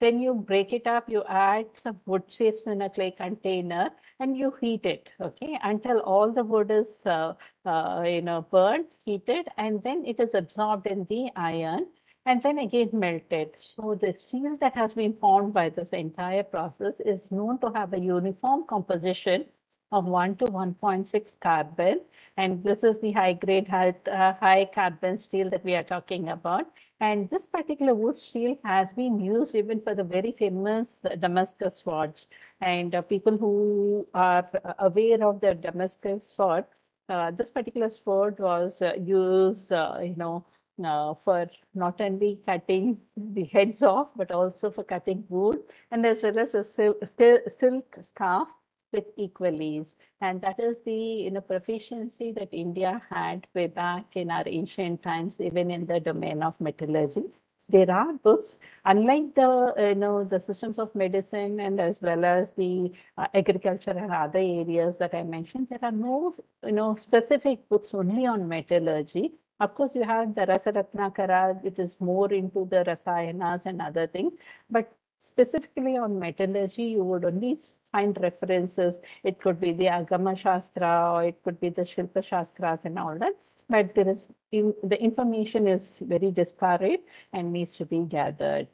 then you break it up, you add some wood chips in a clay container and you heat it, okay, until all the wood is, uh, uh, you know, burned, heated, and then it is absorbed in the iron and then again melted. So the steel that has been formed by this entire process is known to have a uniform composition of 1 to 1.6 carbon. And this is the high grade, high, uh, high carbon steel that we are talking about. And this particular Wootz steel has been used even for the very famous Damascus swords. And uh, people who are aware of the Damascus sword, uh, this particular sword was uh, used, uh, you know, uh, for not only cutting the heads off, but also for cutting wood, and as well as a sil silk scarf with equal ease. And that is the you know, proficiency that India had way back in our ancient times, even in the domain of metallurgy. There are books, unlike the you know the systems of medicine and as well as the uh, agriculture and other areas that I mentioned, there are no you know specific books only on metallurgy. Of course, you have the Rasaratnakara, it is more into the rasayanas and other things, but specifically on metallurgy, you would only find references. It could be the Agama Shastra or it could be the Shilpa Shastras and all that. But there is in, the information is very disparate and needs to be gathered.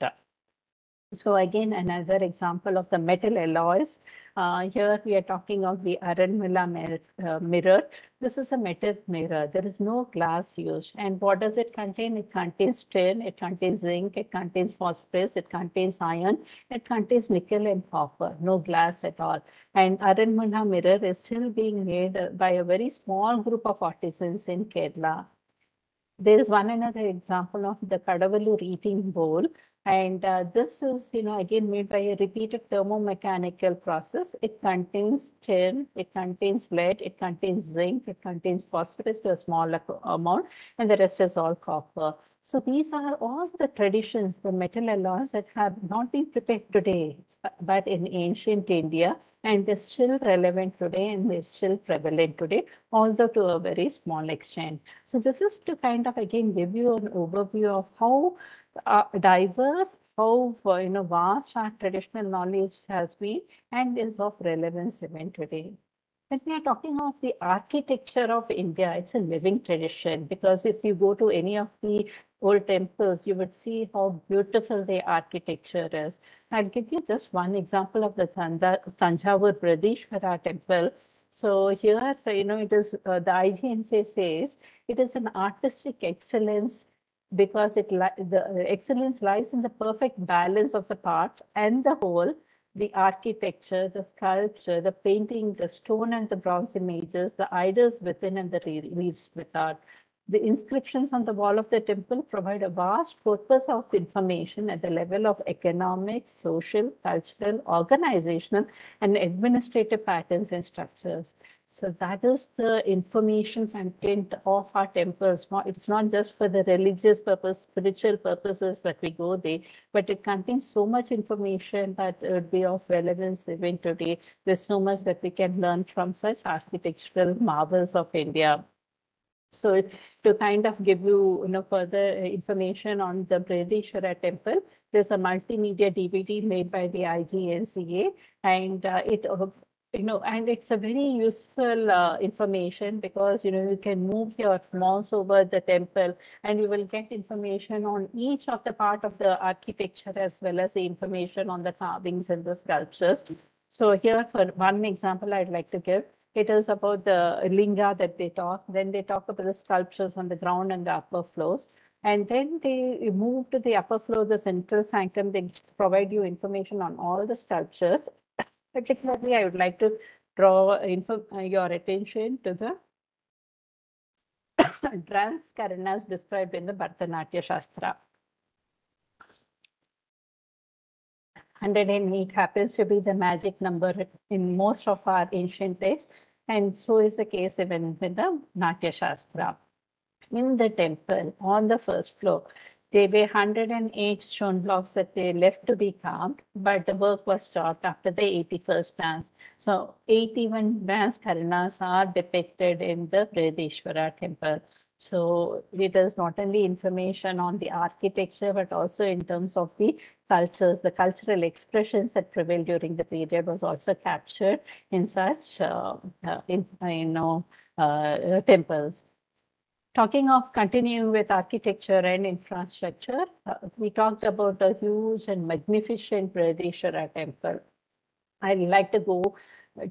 So again, another example of the metal alloys. Uh, here we are talking of the Aranmula uh, mirror. This is a metal mirror. There is no glass used. And what does it contain? It contains tin, it contains zinc, it contains phosphorus, it contains iron, it contains nickel and copper, no glass at all. And Aranmula mirror is still being made by a very small group of artisans in Kerala. There is one another example of the Kadavalur eating bowl. And uh, this is, you know, again made by a repeated thermomechanical process. It contains tin, it contains lead, it contains zinc, it contains phosphorus to a small amount, and the rest is all copper. So these are all the traditions, the metal alloys that have not been prepared today, but in ancient India and is still relevant today and is still prevalent today, although to a very small extent. So this is to kind of again give you an overview of how uh, diverse, how uh, you know vast our traditional knowledge has been and is of relevance even today. When we are talking of the architecture of India, it's a living tradition because if you go to any of the old temples, you would see how beautiful the architecture is. I'll give you just one example of the Tanjavur Brihadishwara temple. So here, you know, it is uh, the IGNC says it is an artistic excellence because it the excellence lies in the perfect balance of the parts and the whole the architecture, the sculpture, the painting, the stone and the bronze images, the idols within and the reliefs without. The inscriptions on the wall of the temple provide a vast corpus of information at the level of economic, social, cultural, organizational, and administrative patterns and structures. So that is the information content of our temples. It's not just for the religious purpose, spiritual purposes that we go there, but it contains so much information that would be of relevance even today. There's so much that we can learn from such architectural marvels of India. So to kind of give you, you know, further information on the Brihadishwara temple, there's a multimedia DVD made by the IGNCA and uh, it uh, you know, and it's a very useful uh, information because, you know, you can move your mouse over the temple and you will get information on each of the part of the architecture as well as the information on the carvings and the sculptures. So here for one example, I'd like to give, it is about the linga that they talk. Then they talk about the sculptures on the ground and the upper floors. And then they move to the upper floor, the central sanctum. They provide you information on all the sculptures Particularly, I would like to draw uh, your attention to the dance karanas described in the Bharatanatyam Shastra. 108 happens to be the magic number in most of our ancient texts, and so is the case even with the Natya Shastra. In the temple, on the first floor, there were 108 stone blocks that they left to be carved, but the work was stopped after the 81st dance. So 81 dance karanas are depicted in the Brihadishwara temple. So it is not only information on the architecture, but also in terms of the cultures, the cultural expressions that prevailed during the period was also captured in such, uh, uh, in, you know, uh, temples. Talking of continuing with architecture and infrastructure, uh, we talked about a huge and magnificent Brihadishwara temple. I'd like to go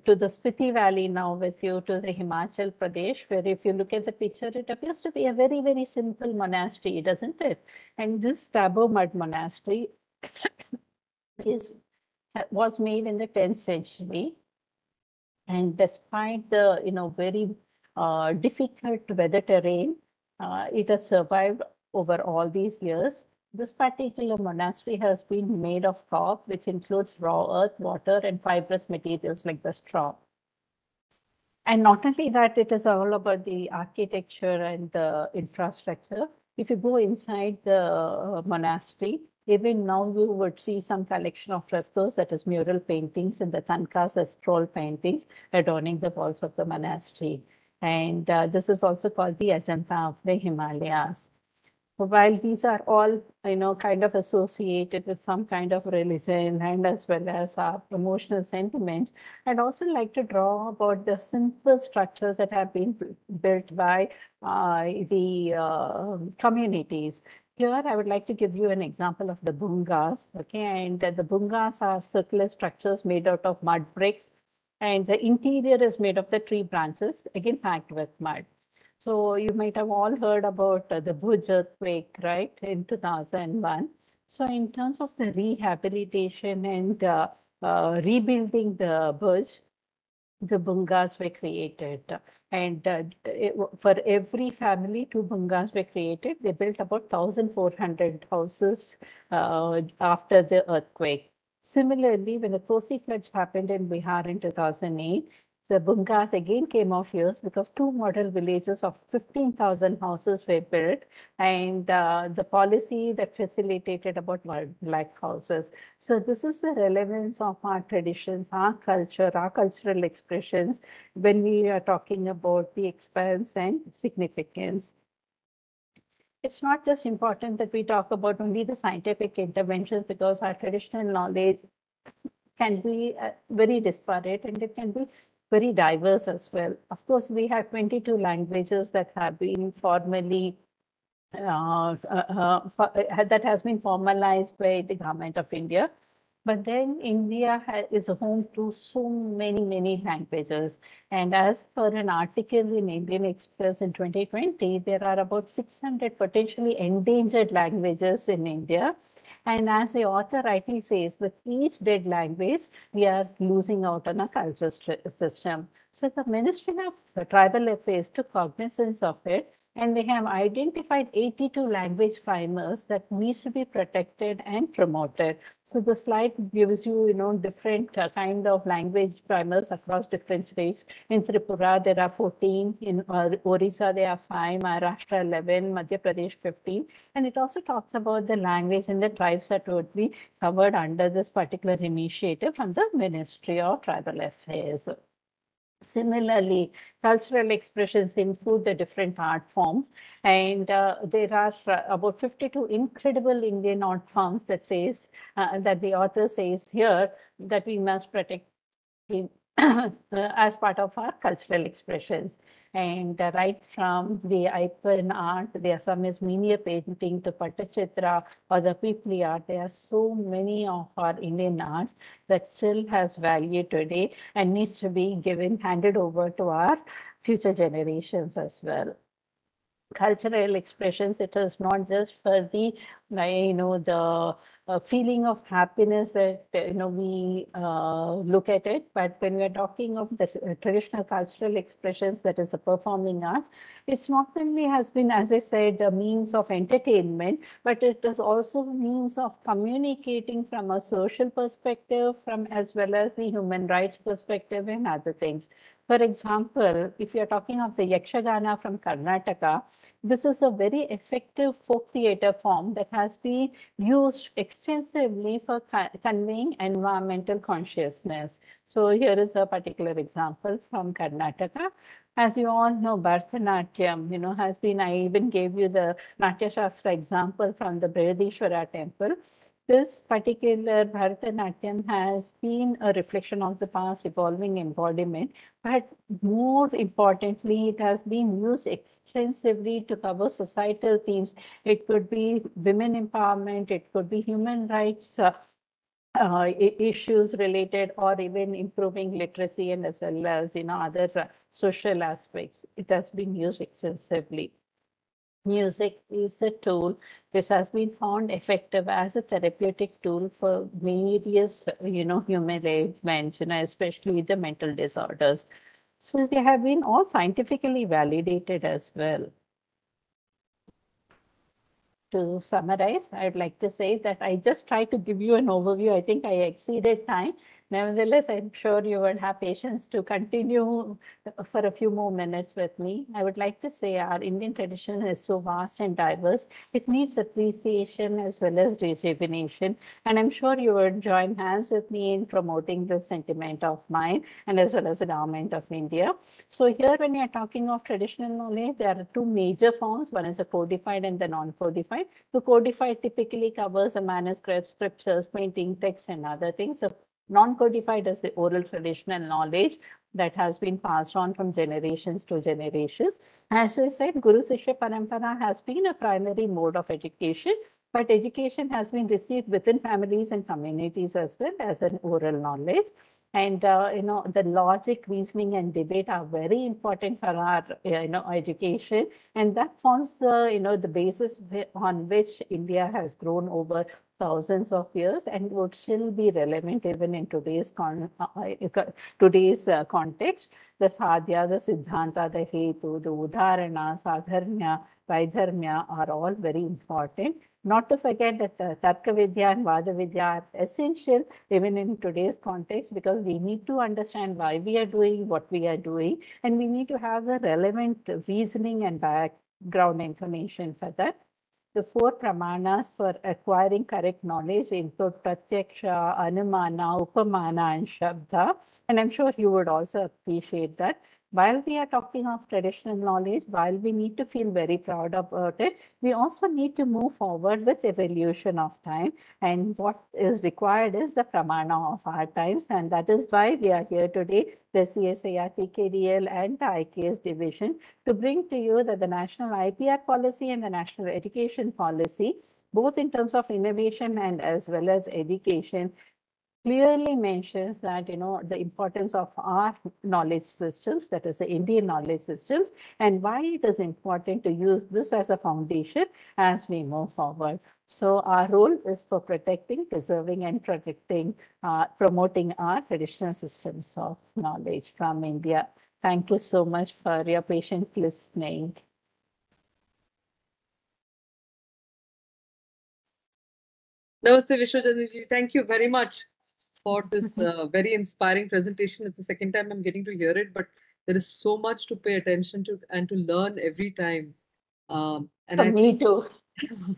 to the Spiti Valley now with you to the Himachal Pradesh, where if you look at the picture, it appears to be a very, very simple monastery, doesn't it? And this Tabo Mud Monastery is was made in the 10th century. And despite the, you know, very uh, difficult weather terrain. Uh, it has survived over all these years. This particular monastery has been made of rock, which includes raw earth, water, and fibrous materials like the straw. And not only that, it is all about the architecture and the infrastructure. If you go inside the uh, monastery, even now you would see some collection of frescoes, that is mural paintings and the tankas, the scroll paintings adorning the walls of the monastery. And uh, this is also called the Ajanta of the Himalayas. While these are all, you know, kind of associated with some kind of religion and as well as our emotional sentiment, I'd also like to draw about the simple structures that have been built by uh, the uh, communities. Here, I would like to give you an example of the bhungas. Okay, and the bhungas are circular structures made out of mud bricks and the interior is made of the tree branches, again packed with mud. So you might have all heard about the Bhuj earthquake, right, in 2001. So in terms of the rehabilitation and uh, uh, rebuilding the Bhuj, the bhungas were created. And uh, it, for every family, two bhungas were created. They built about 1,400 houses uh, after the earthquake. Similarly, when the Kosi floods happened in Bihar in 2008, the Bhungas again came of use because two model villages of 15,000 houses were built and uh, the policy that facilitated about 1 lakh houses. So this is the relevance of our traditions, our culture, our cultural expressions when we are talking about the expanse and significance. It's not just important that we talk about only the scientific interventions because our traditional knowledge can be uh, very disparate and it can be very diverse as well. Of course, we have 22 languages that have been formally uh, uh, uh, that has been formalized by the government of India. But then India is home to so many, many languages. And as per an article in Indian Express in 2020, there are about 600 potentially endangered languages in India. And as the author rightly says, with each dead language, we are losing out on a culture system. So the Ministry of Tribal Affairs took cognizance of it and they have identified 82 language primers that needs to be protected and promoted. So the slide gives you, you know, different uh, kind of language primers across different states. In Tripura, there are 14. In uh, Orissa, there are 5. Maharashtra, 11. Madhya Pradesh, 15. And it also talks about the language and the tribes that would be covered under this particular initiative from the Ministry of Tribal Affairs. Similarly, cultural expressions include the different art forms, and uh, there are uh, about 52 incredible Indian art forms that says uh, that the author says here that we must protect as part of our cultural expressions. And uh, right from the Aipan art, the Assamese miniature painting to Pattachitra or the Pipli art, there are so many of our Indian arts that still has value today and needs to be given, handed over to our future generations as well cultural expressions it is not just for the you know the a feeling of happiness that you know we uh, look at it. But when we're talking of the uh, traditional cultural expressions that is the performing arts it's not only has been as i said a means of entertainment but it is also means of communicating from a social perspective from as well as the human rights perspective and other things. For example, if you're talking of the Yakshagana from Karnataka, this is a very effective folk theatre form that has been used extensively for conveying environmental consciousness. So here is a particular example from Karnataka. As you all know, Bharatanatyam, you know, has been, I even gave you the Natya Shastra example from the Brihadishwara temple. This particular Bharatanatyam has been a reflection of the past evolving embodiment, but more importantly, it has been used extensively to cover societal themes. It could be women empowerment, it could be human rights, uh, uh, issues related or even improving literacy and as well as you know other uh, social aspects it has been used extensively music is a tool which has been found effective as a therapeutic tool for various, you know, human ailments, you know, especially the mental disorders. So they have been all scientifically validated as well. To summarize, I'd like to say that I just tried to give you an overview. I think I exceeded time Nevertheless, I'm sure you would have patience to continue for a few more minutes with me. I would like to say our Indian tradition is so vast and diverse. It needs appreciation as well as rejuvenation. And I'm sure you would join hands with me in promoting this sentiment of mine and as well as the government of India. So here, when you're talking of traditional knowledge, there are two major forms. One is the codified and the non-codified. The codified typically covers the manuscripts, scriptures, painting, texts, and other things. So non-codified as the oral traditional knowledge that has been passed on from generations to generations. As I said, Guru Sishya Parampara has been a primary mode of education, but education has been received within families and communities as well as an oral knowledge. And, uh, you know, the logic, reasoning and debate are very important for our, you know, education. And that forms the, you know, the basis on which India has grown over thousands of years and would still be relevant even in today's con uh, uh today's uh, context. The sadhya, the siddhanta, the hetu, the udharana, sadharmya, vaidharmya are all very important. Not to forget that the Tarka Vidya and Vada Vidya are essential even in today's context because we need to understand why we are doing what we are doing, and we need to have the relevant reasoning and background information for that. The four pramanas for acquiring correct knowledge include pratyaksha, anumana, upamana, and shabda. And I'm sure you would also appreciate that while we are talking of traditional knowledge, while we need to feel very proud about it, we also need to move forward with evolution of time. And what is required is the pramana of our times. And that is why we are here today, the CSIR, TKDL, and the IKS division, to bring to you that the national IPR policy and the national education policy, both in terms of innovation and as well as education, clearly mentions that, you know, the importance of our knowledge systems, that is the Indian knowledge systems, and why it is important to use this as a foundation as we move forward. So our role is for protecting, preserving, and protecting, uh, promoting our traditional systems of knowledge from India. Thank you so much for your patient listening. Namaste, Vishwajanani Thank you very much for this uh, very inspiring presentation. It's the second time I'm getting to hear it, but there is so much to pay attention to and to learn every time. Um, and For I me too.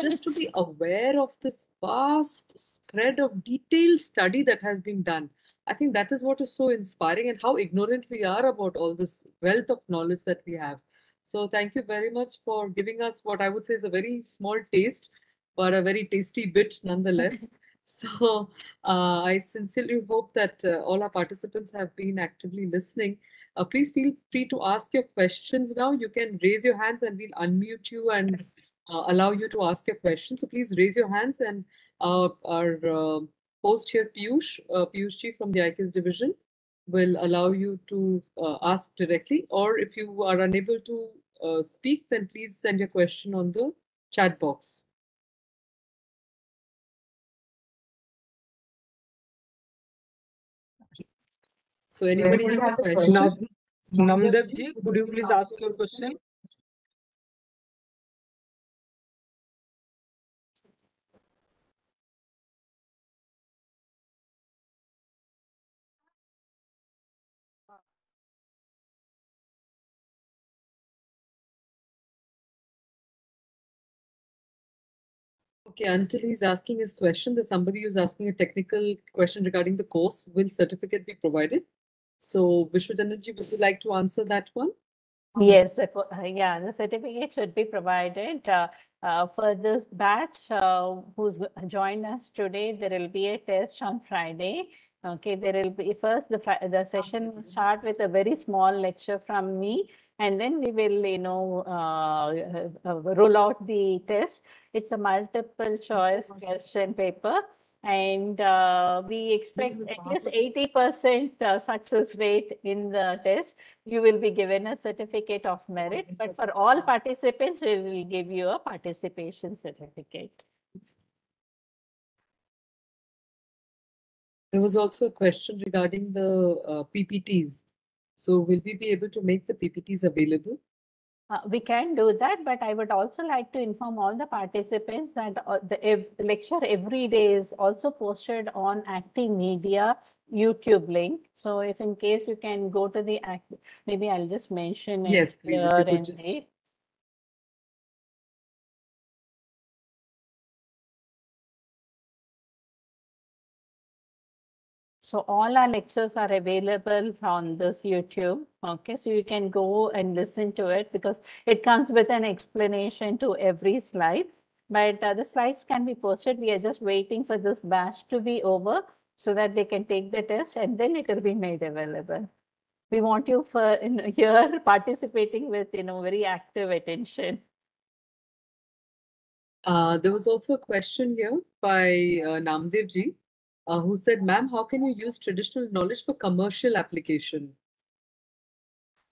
just to be aware of this vast spread of detailed study that has been done. I think that is what is so inspiring and how ignorant we are about all this wealth of knowledge that we have. So thank you very much for giving us what I would say is a very small taste, but a very tasty bit nonetheless. So uh, I sincerely hope that uh, all our participants have been actively listening. Uh, please feel free to ask your questions now. You can raise your hands and we'll unmute you and uh, allow you to ask your questions. So please raise your hands and uh, our uh, host here, Piyush, uh, Ji from the IKS division will allow you to ask directly. Or if you are unable to speak, then please send your question on the chat box. So anybody has a question? Namdev ji, could you please ask your question? Okay, until he's asking his question, there's somebody who's asking a technical question regarding the course. Will certificate be provided? So Vishwajananiji, would you like to answer that one? Yes, uh, yeah, the certificate should be provided. Uh, uh, for this batch uh, who's joined us today, there will be a test on Friday. Okay, there will be first the, the session will start with a very small lecture from me and then we will, you know, uh, uh, roll out the test. It's a multiple choice question paper and uh, we expect at least 80% uh, success rate in the test. You will be given a certificate of merit, but for all participants, we will give you a participation certificate. There was also a question regarding the uh, PPTs. So will we be able to make the PPTs available? Uh, we can do that, but I would also like to inform all the participants that uh, the lecture every day is also posted on Active Media YouTube link. So if in case you can go to the act, maybe I'll just mention yes, please, here and just... So all our lectures are available on this YouTube. Okay, so you can go and listen to it because it comes with an explanation to every slide. But uh, the slides can be posted. We are just waiting for this batch to be over so that they can take the test and then it will be made available. We want you for in here participating with you know very active attention. Uh, there was also a question here by uh, Namdev ji uh, who said, ma'am, how can you use traditional knowledge for commercial application?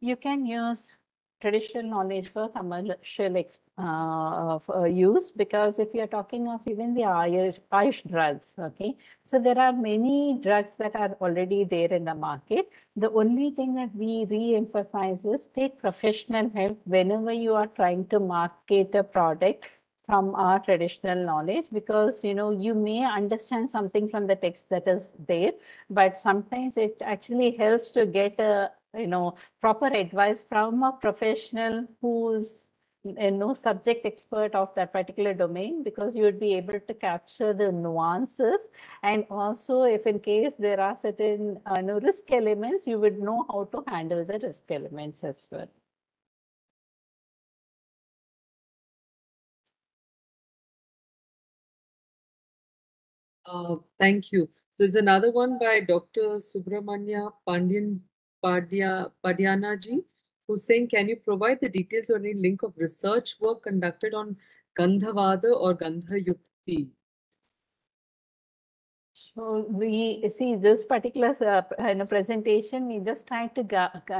You can use traditional knowledge for commercial uh, for use because if you're talking of even the Ayush, Ayush drugs, okay, so there are many drugs that are already there in the market. The only thing that we re-emphasize is take professional help whenever you are trying to market a product from our traditional knowledge because you know you may understand something from the text that is there but sometimes it actually helps to get a you know proper advice from a professional who's you know subject expert of that particular domain because you would be able to capture the nuances. And also if in case there are certain uh, you know, risk elements you would know how to handle the risk elements as well Uh, thank you. So there's another one by Dr. Subramanya Pandian Padya, Padhyanaji, who's saying, can you provide the details or any link of research work conducted on Gandhavada or Gandha Yukti? So we see this particular uh, you know, presentation, we just try to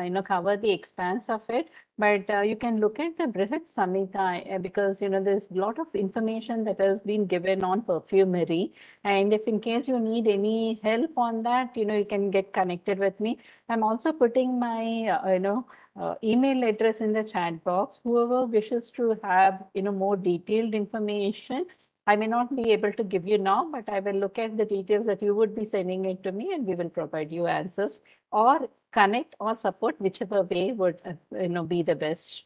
you know, cover the expanse of it, but uh, you can look at the Brihat Samhita uh, because you know there's a lot of information that has been given on perfumery. And if in case you need any help on that, you know, you can get connected with me. I'm also putting my, uh, you know, uh, email address in the chat box. Whoever wishes to have, you know, more detailed information, I may not be able to give you now, but I will look at the details that you would be sending it to me and we will provide you answers or connect or support whichever way would uh, you know be the best.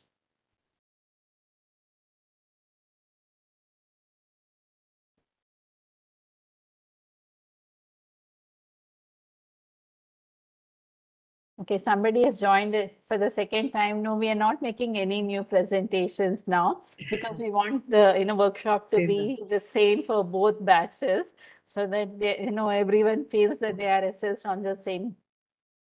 Okay, somebody has joined for the second time. No, we are not making any new presentations now because we want the you know workshop to same be the same for both batches so that they, you know everyone feels that they are assessed on the same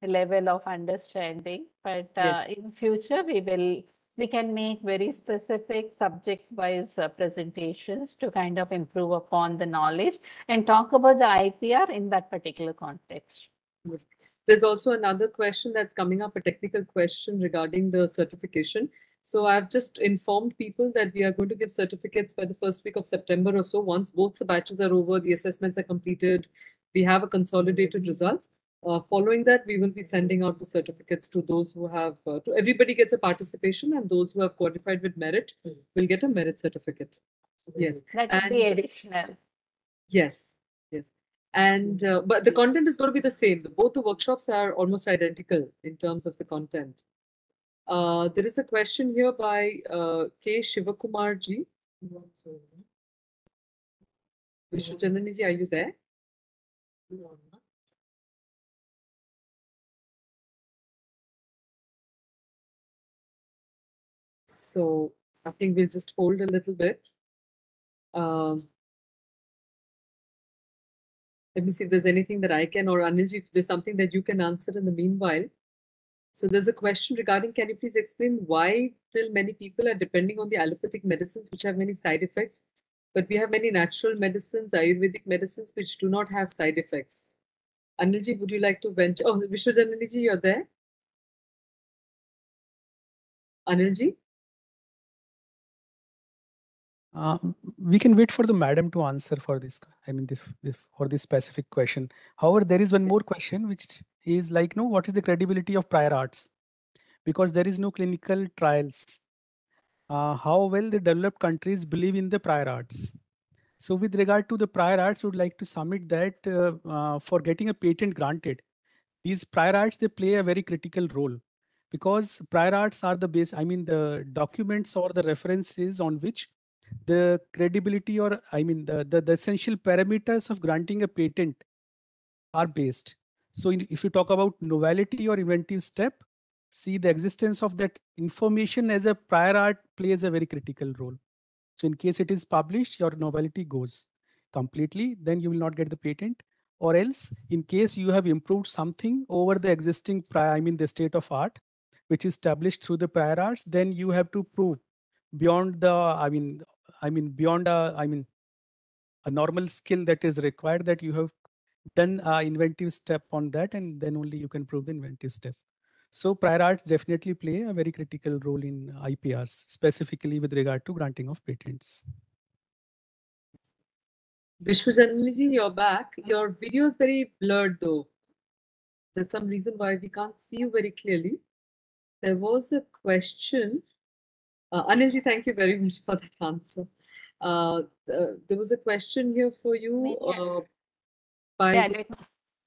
level of understanding. But uh, yes. in future, we will we can make very specific subject-wise uh, presentations to kind of improve upon the knowledge and talk about the IPR in that particular context. Yes. There's also another question that's coming up, a technical question regarding the certification. So I've just informed people that we are going to give certificates by the first week of September or so. Once both the batches are over, the assessments are completed, we have a consolidated results. Uh, following that, we will be sending out the certificates to those who have, uh, to everybody gets a participation and those who have qualified with merit will get a merit certificate. Yes. That would be additional. Yes, yes and uh, but the content is going to be the same both the workshops are almost identical in terms of the content uh, there is a question here by uh, K. Shivakumar ji. Vishwajanani ji, are you there? So I think we'll just hold a little bit. Um, let me see if there's anything that I can, or Anilji, if there's something that you can answer in the meanwhile. So there's a question regarding, can you please explain why still many people are depending on the allopathic medicines which have many side effects, but we have many natural medicines, Ayurvedic medicines which do not have side effects. Anilji, would you like to venture? Oh, Vishwajanani ji, you're there? Anilji? Uh, we can wait for the madam to answer for this. I mean, this, this, for this specific question. However, there is one more question, which is like, no, what is the credibility of prior arts? Because there is no clinical trials. Uh, how well the developed countries believe in the prior arts? So with regard to the prior arts, we would like to submit that uh, uh, for getting a patent granted, these prior arts, they play a very critical role because prior arts are the base, I mean, the documents or the references on which the credibility or I mean the, the, the essential parameters of granting a patent are based. So in, if you talk about novelty or inventive step, see the existence of that information as a prior art plays a very critical role. So in case it is published, your novelty goes completely, then you will not get the patent. Or else, in case you have improved something over the existing prior, I mean the state of art, which is established through the prior arts, then you have to prove beyond the, I mean, I mean, beyond a, I mean, a normal skill that is required that you have done a inventive step on that and then only you can prove the inventive step. So prior arts definitely play a very critical role in IPRs, specifically with regard to granting of patents. Vishwajananiji, you're back. Your video is very blurred though. There's some reason why we can't see you very clearly. There was a question uh, Anilji, thank you very much for that answer. Uh, uh, there was a question here for you. Uh, by Yeah,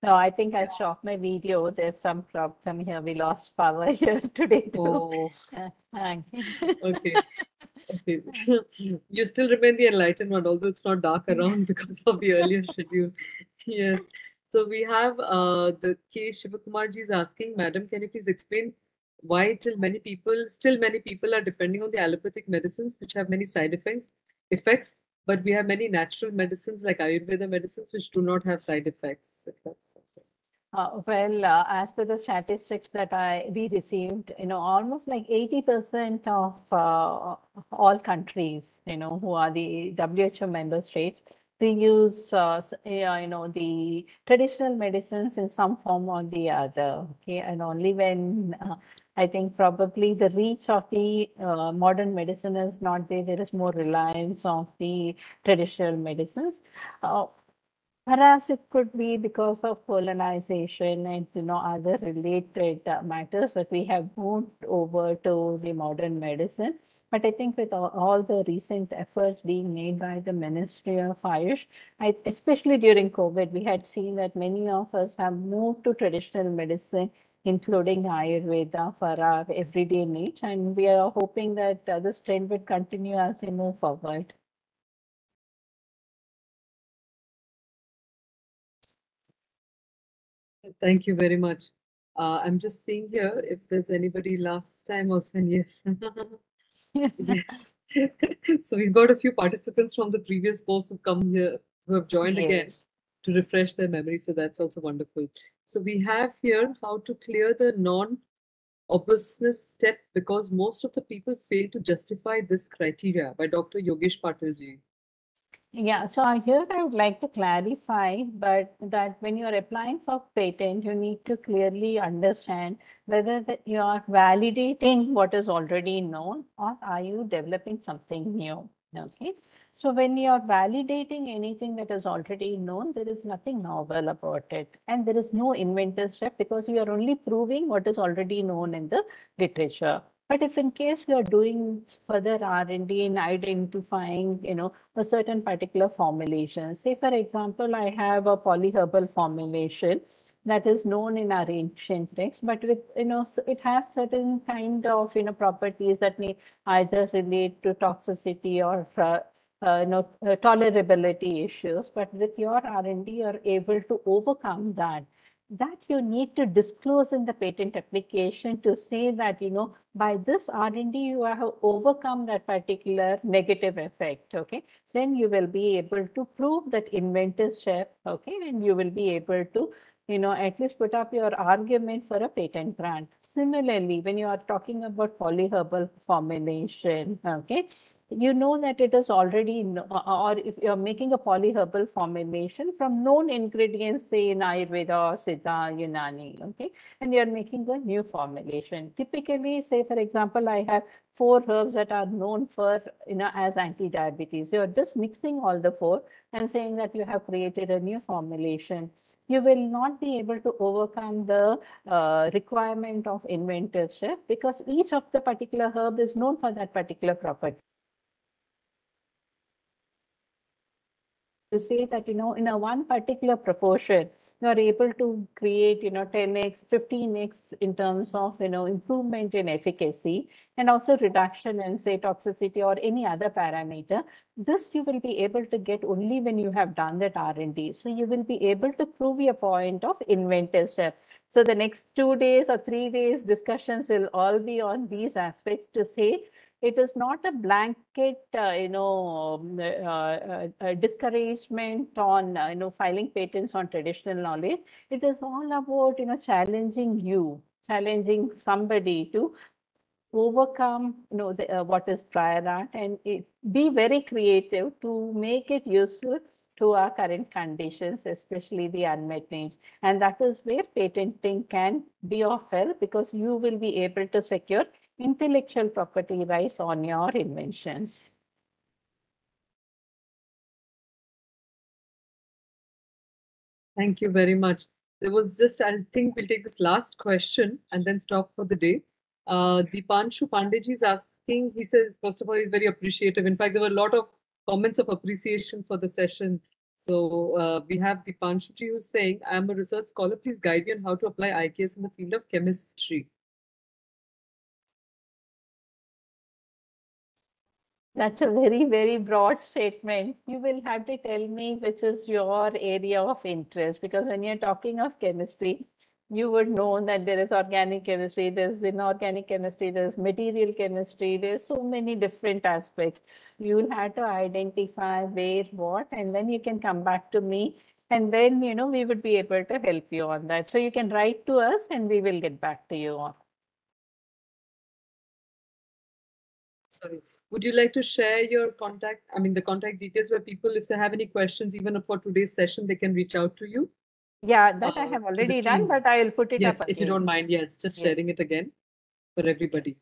no, I think I stopped my video. There's some problem here. We lost power here today too. oh, Uh, thank- okay. Okay. you still remain the enlightened one, although it's not dark around because of the earlier schedule. Yes. So we have uh, the K. Shivakumarji is asking, Madam, can you please explain why till many people, still many people are depending on the allopathic medicines which have many side effects, effects, but we have many natural medicines like Ayurveda medicines which do not have side effects. If that's. Uh, well, uh, as per the statistics that I we received, you know, almost like 80% of uh, all countries, you know, who are the WHO member states, they use, uh, you know, the traditional medicines in some form or the other. Okay, and only when uh, I think probably the reach of the uh, modern medicine is not there, there is more reliance of the traditional medicines. Uh, Perhaps it could be because of colonization and you know other related uh, matters that we have moved over to the modern medicine. But I think with all, all the recent efforts being made by the Ministry of Ayush, I, especially during COVID, we had seen that many of us have moved to traditional medicine, including Ayurveda for our everyday needs. And we are hoping that uh, this trend will continue as we move forward. Thank you very much. Uh, I'm just seeing here if there's anybody last time also, and yes. Yes. So we've got a few participants from the previous course who've come here, who have joined again to refresh their memory. So that's also wonderful. So we have here how to clear the non-obviousness step because most of the people fail to justify this criteria by Dr. Yogesh Patil ji. Yeah, so here I would like to clarify, but that when you are applying for patent, you need to clearly understand whether you are validating what is already known or are you developing something new. Okay, so when you are validating anything that is already known, there is nothing novel about it, and there is no inventor step because you are only proving what is already known in the literature. But if in case you are doing further R&D in identifying, you know, a certain particular formulation. Say, for example, I have a polyherbal formulation that is known in our ancient texts, but with, you know, it has certain kind of, you know, properties that may either relate to toxicity or, uh, uh, you know, uh, tolerability issues. But with your R&D, you're able to overcome that that you need to disclose in the patent application to say that, you know, by this R&D, you have overcome that particular negative effect, okay? Then you will be able to prove that inventorship, okay? And you will be able to, you know, at least put up your argument for a patent grant. Similarly, when you are talking about polyherbal formulation, okay? You know that it is already, kno- or if you're making a polyherbal formulation from known ingredients, say in Ayurveda Siddha, Unani, okay? And you're making a new formulation. Typically, say for example, I have four herbs that are known for, you know, as anti-diabetes. You're just mixing all the four and saying that you have created a new formulation. You will not be able to overcome the uh, requirement of inventorship because each of the particular herb is known for that particular property. To say that, you know, in a one particular proportion, you are able to create, you know, 10x, 15x in terms of, you know, improvement in efficacy and also reduction in, say, toxicity or any other parameter. This you will be able to get only when you have done that R&D. So you will be able to prove your point of inventorship. So the next two days or three days discussions will all be on these aspects to say it is not a blanket, uh, you know, um, uh, uh, uh, discouragement on, uh, you know, filing patents on traditional knowledge. It is all about, you know, challenging you, challenging somebody to overcome, you know, the, uh, what is prior art and it, be very creative to make it useful to our current conditions, especially the unmet needs. And that is where patenting can be of help because you will be able to secure intellectual property rights on your inventions. Thank you very much. There was just, I think we'll take this last question and then stop for the day. Uh, Deepanshu Pandey is asking, he says, first of all, he's very appreciative. In fact, there were a lot of comments of appreciation for the session. So uh, we have Dipanshuji who's saying, I'm a research scholar. Please guide me on how to apply IKS in the field of chemistry. That's a very, very broad statement. You will have to tell me which is your area of interest because when you're talking of chemistry, you would know that there is organic chemistry, there's inorganic chemistry, there's material chemistry, there's so many different aspects. You'll have to identify where, what, and then you can come back to me. And then, you know, we would be able to help you on that. So you can write to us and we will get back to you on. Sorry. Would you like to share your contact? I mean, the contact details where people, if they have any questions, even for today's session, they can reach out to you. Yeah, that I Uh, have already done, but I'll put it Yes, up if you don't mind, yes, just Yes. sharing it again for everybody.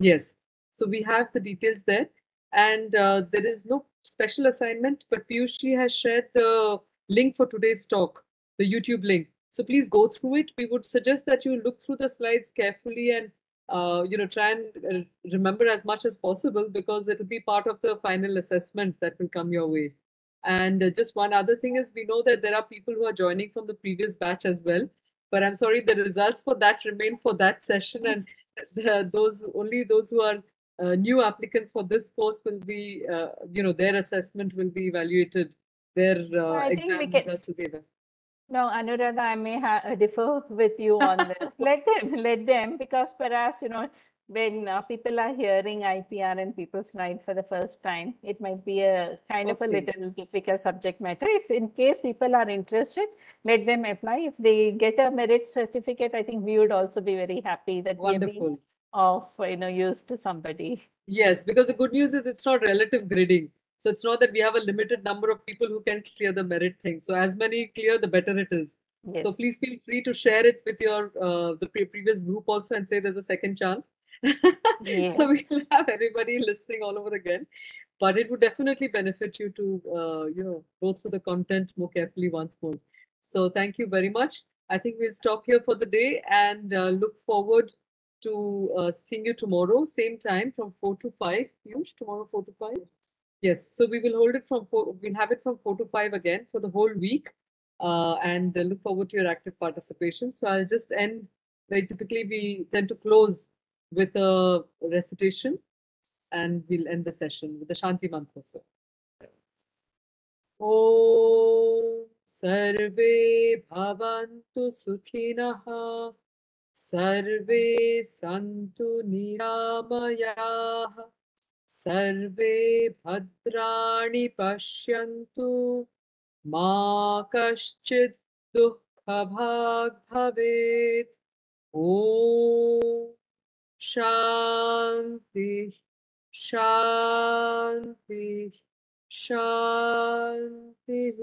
Yes, so we have the details there and uh, there is no special assignment, but Piyushji has shared the link for today's talk, the YouTube link. So please go through it. We would suggest that you look through the slides carefully and uh, you know try and uh, remember as much as possible because it will be part of the final assessment that will come your way. And uh, just one other thing is we know that there are people who are joining from the previous batch as well. But I'm sorry, the results for that remain for that session, and the, those only those who are uh, new applicants for this course will be, uh, you know, their assessment will be evaluated. Their uh, I think exam we can- No, Anuradha, I may ha- differ with you on this. Let them, let them, because perhaps, you know, when uh, people are hearing IPR and people's right for the first time, it might be a kind of a little difficult subject matter. If in case people are interested, let them apply. If they get a merit certificate, I think we would also be very happy that we have been Wonderful. of, you know, use to somebody. Yes, because the good news is it's not relative grading. So it's not that we have a limited number of people who can clear the merit thing. So as many clear, the better it is. So please feel free to share it with your uh, the pre- previous group also and say there's a second chance. So we'll have everybody listening all over again. But it would definitely benefit you to uh, you know go through the content more carefully once more. So thank you very much. I think we'll stop here for the day and uh, look forward to uh, seeing you tomorrow, same time from four to five. Piyush, tomorrow four to five. Yes, so we will hold it from four, we'll have it from four to five again for the whole week. Uh, and uh, look forward to your active participation. So I'll just end, like typically we tend to close with a recitation and we'll end the session with the Shanti Mantra. So. ॐ सर्वे भवन्तु सुखिनः सर्वे सन्तु निरामयाः सर्वे भद्राणि पश्यन्तु। मा कश्चित् दुःखभाग् भवेत्। ॐ शान्ति शान्ति, शान्तिः।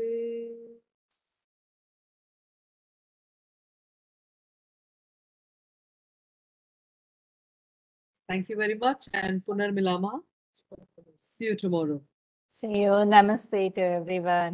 Thank you very much and Punar Milama. See you tomorrow. See you. Namaste to everyone.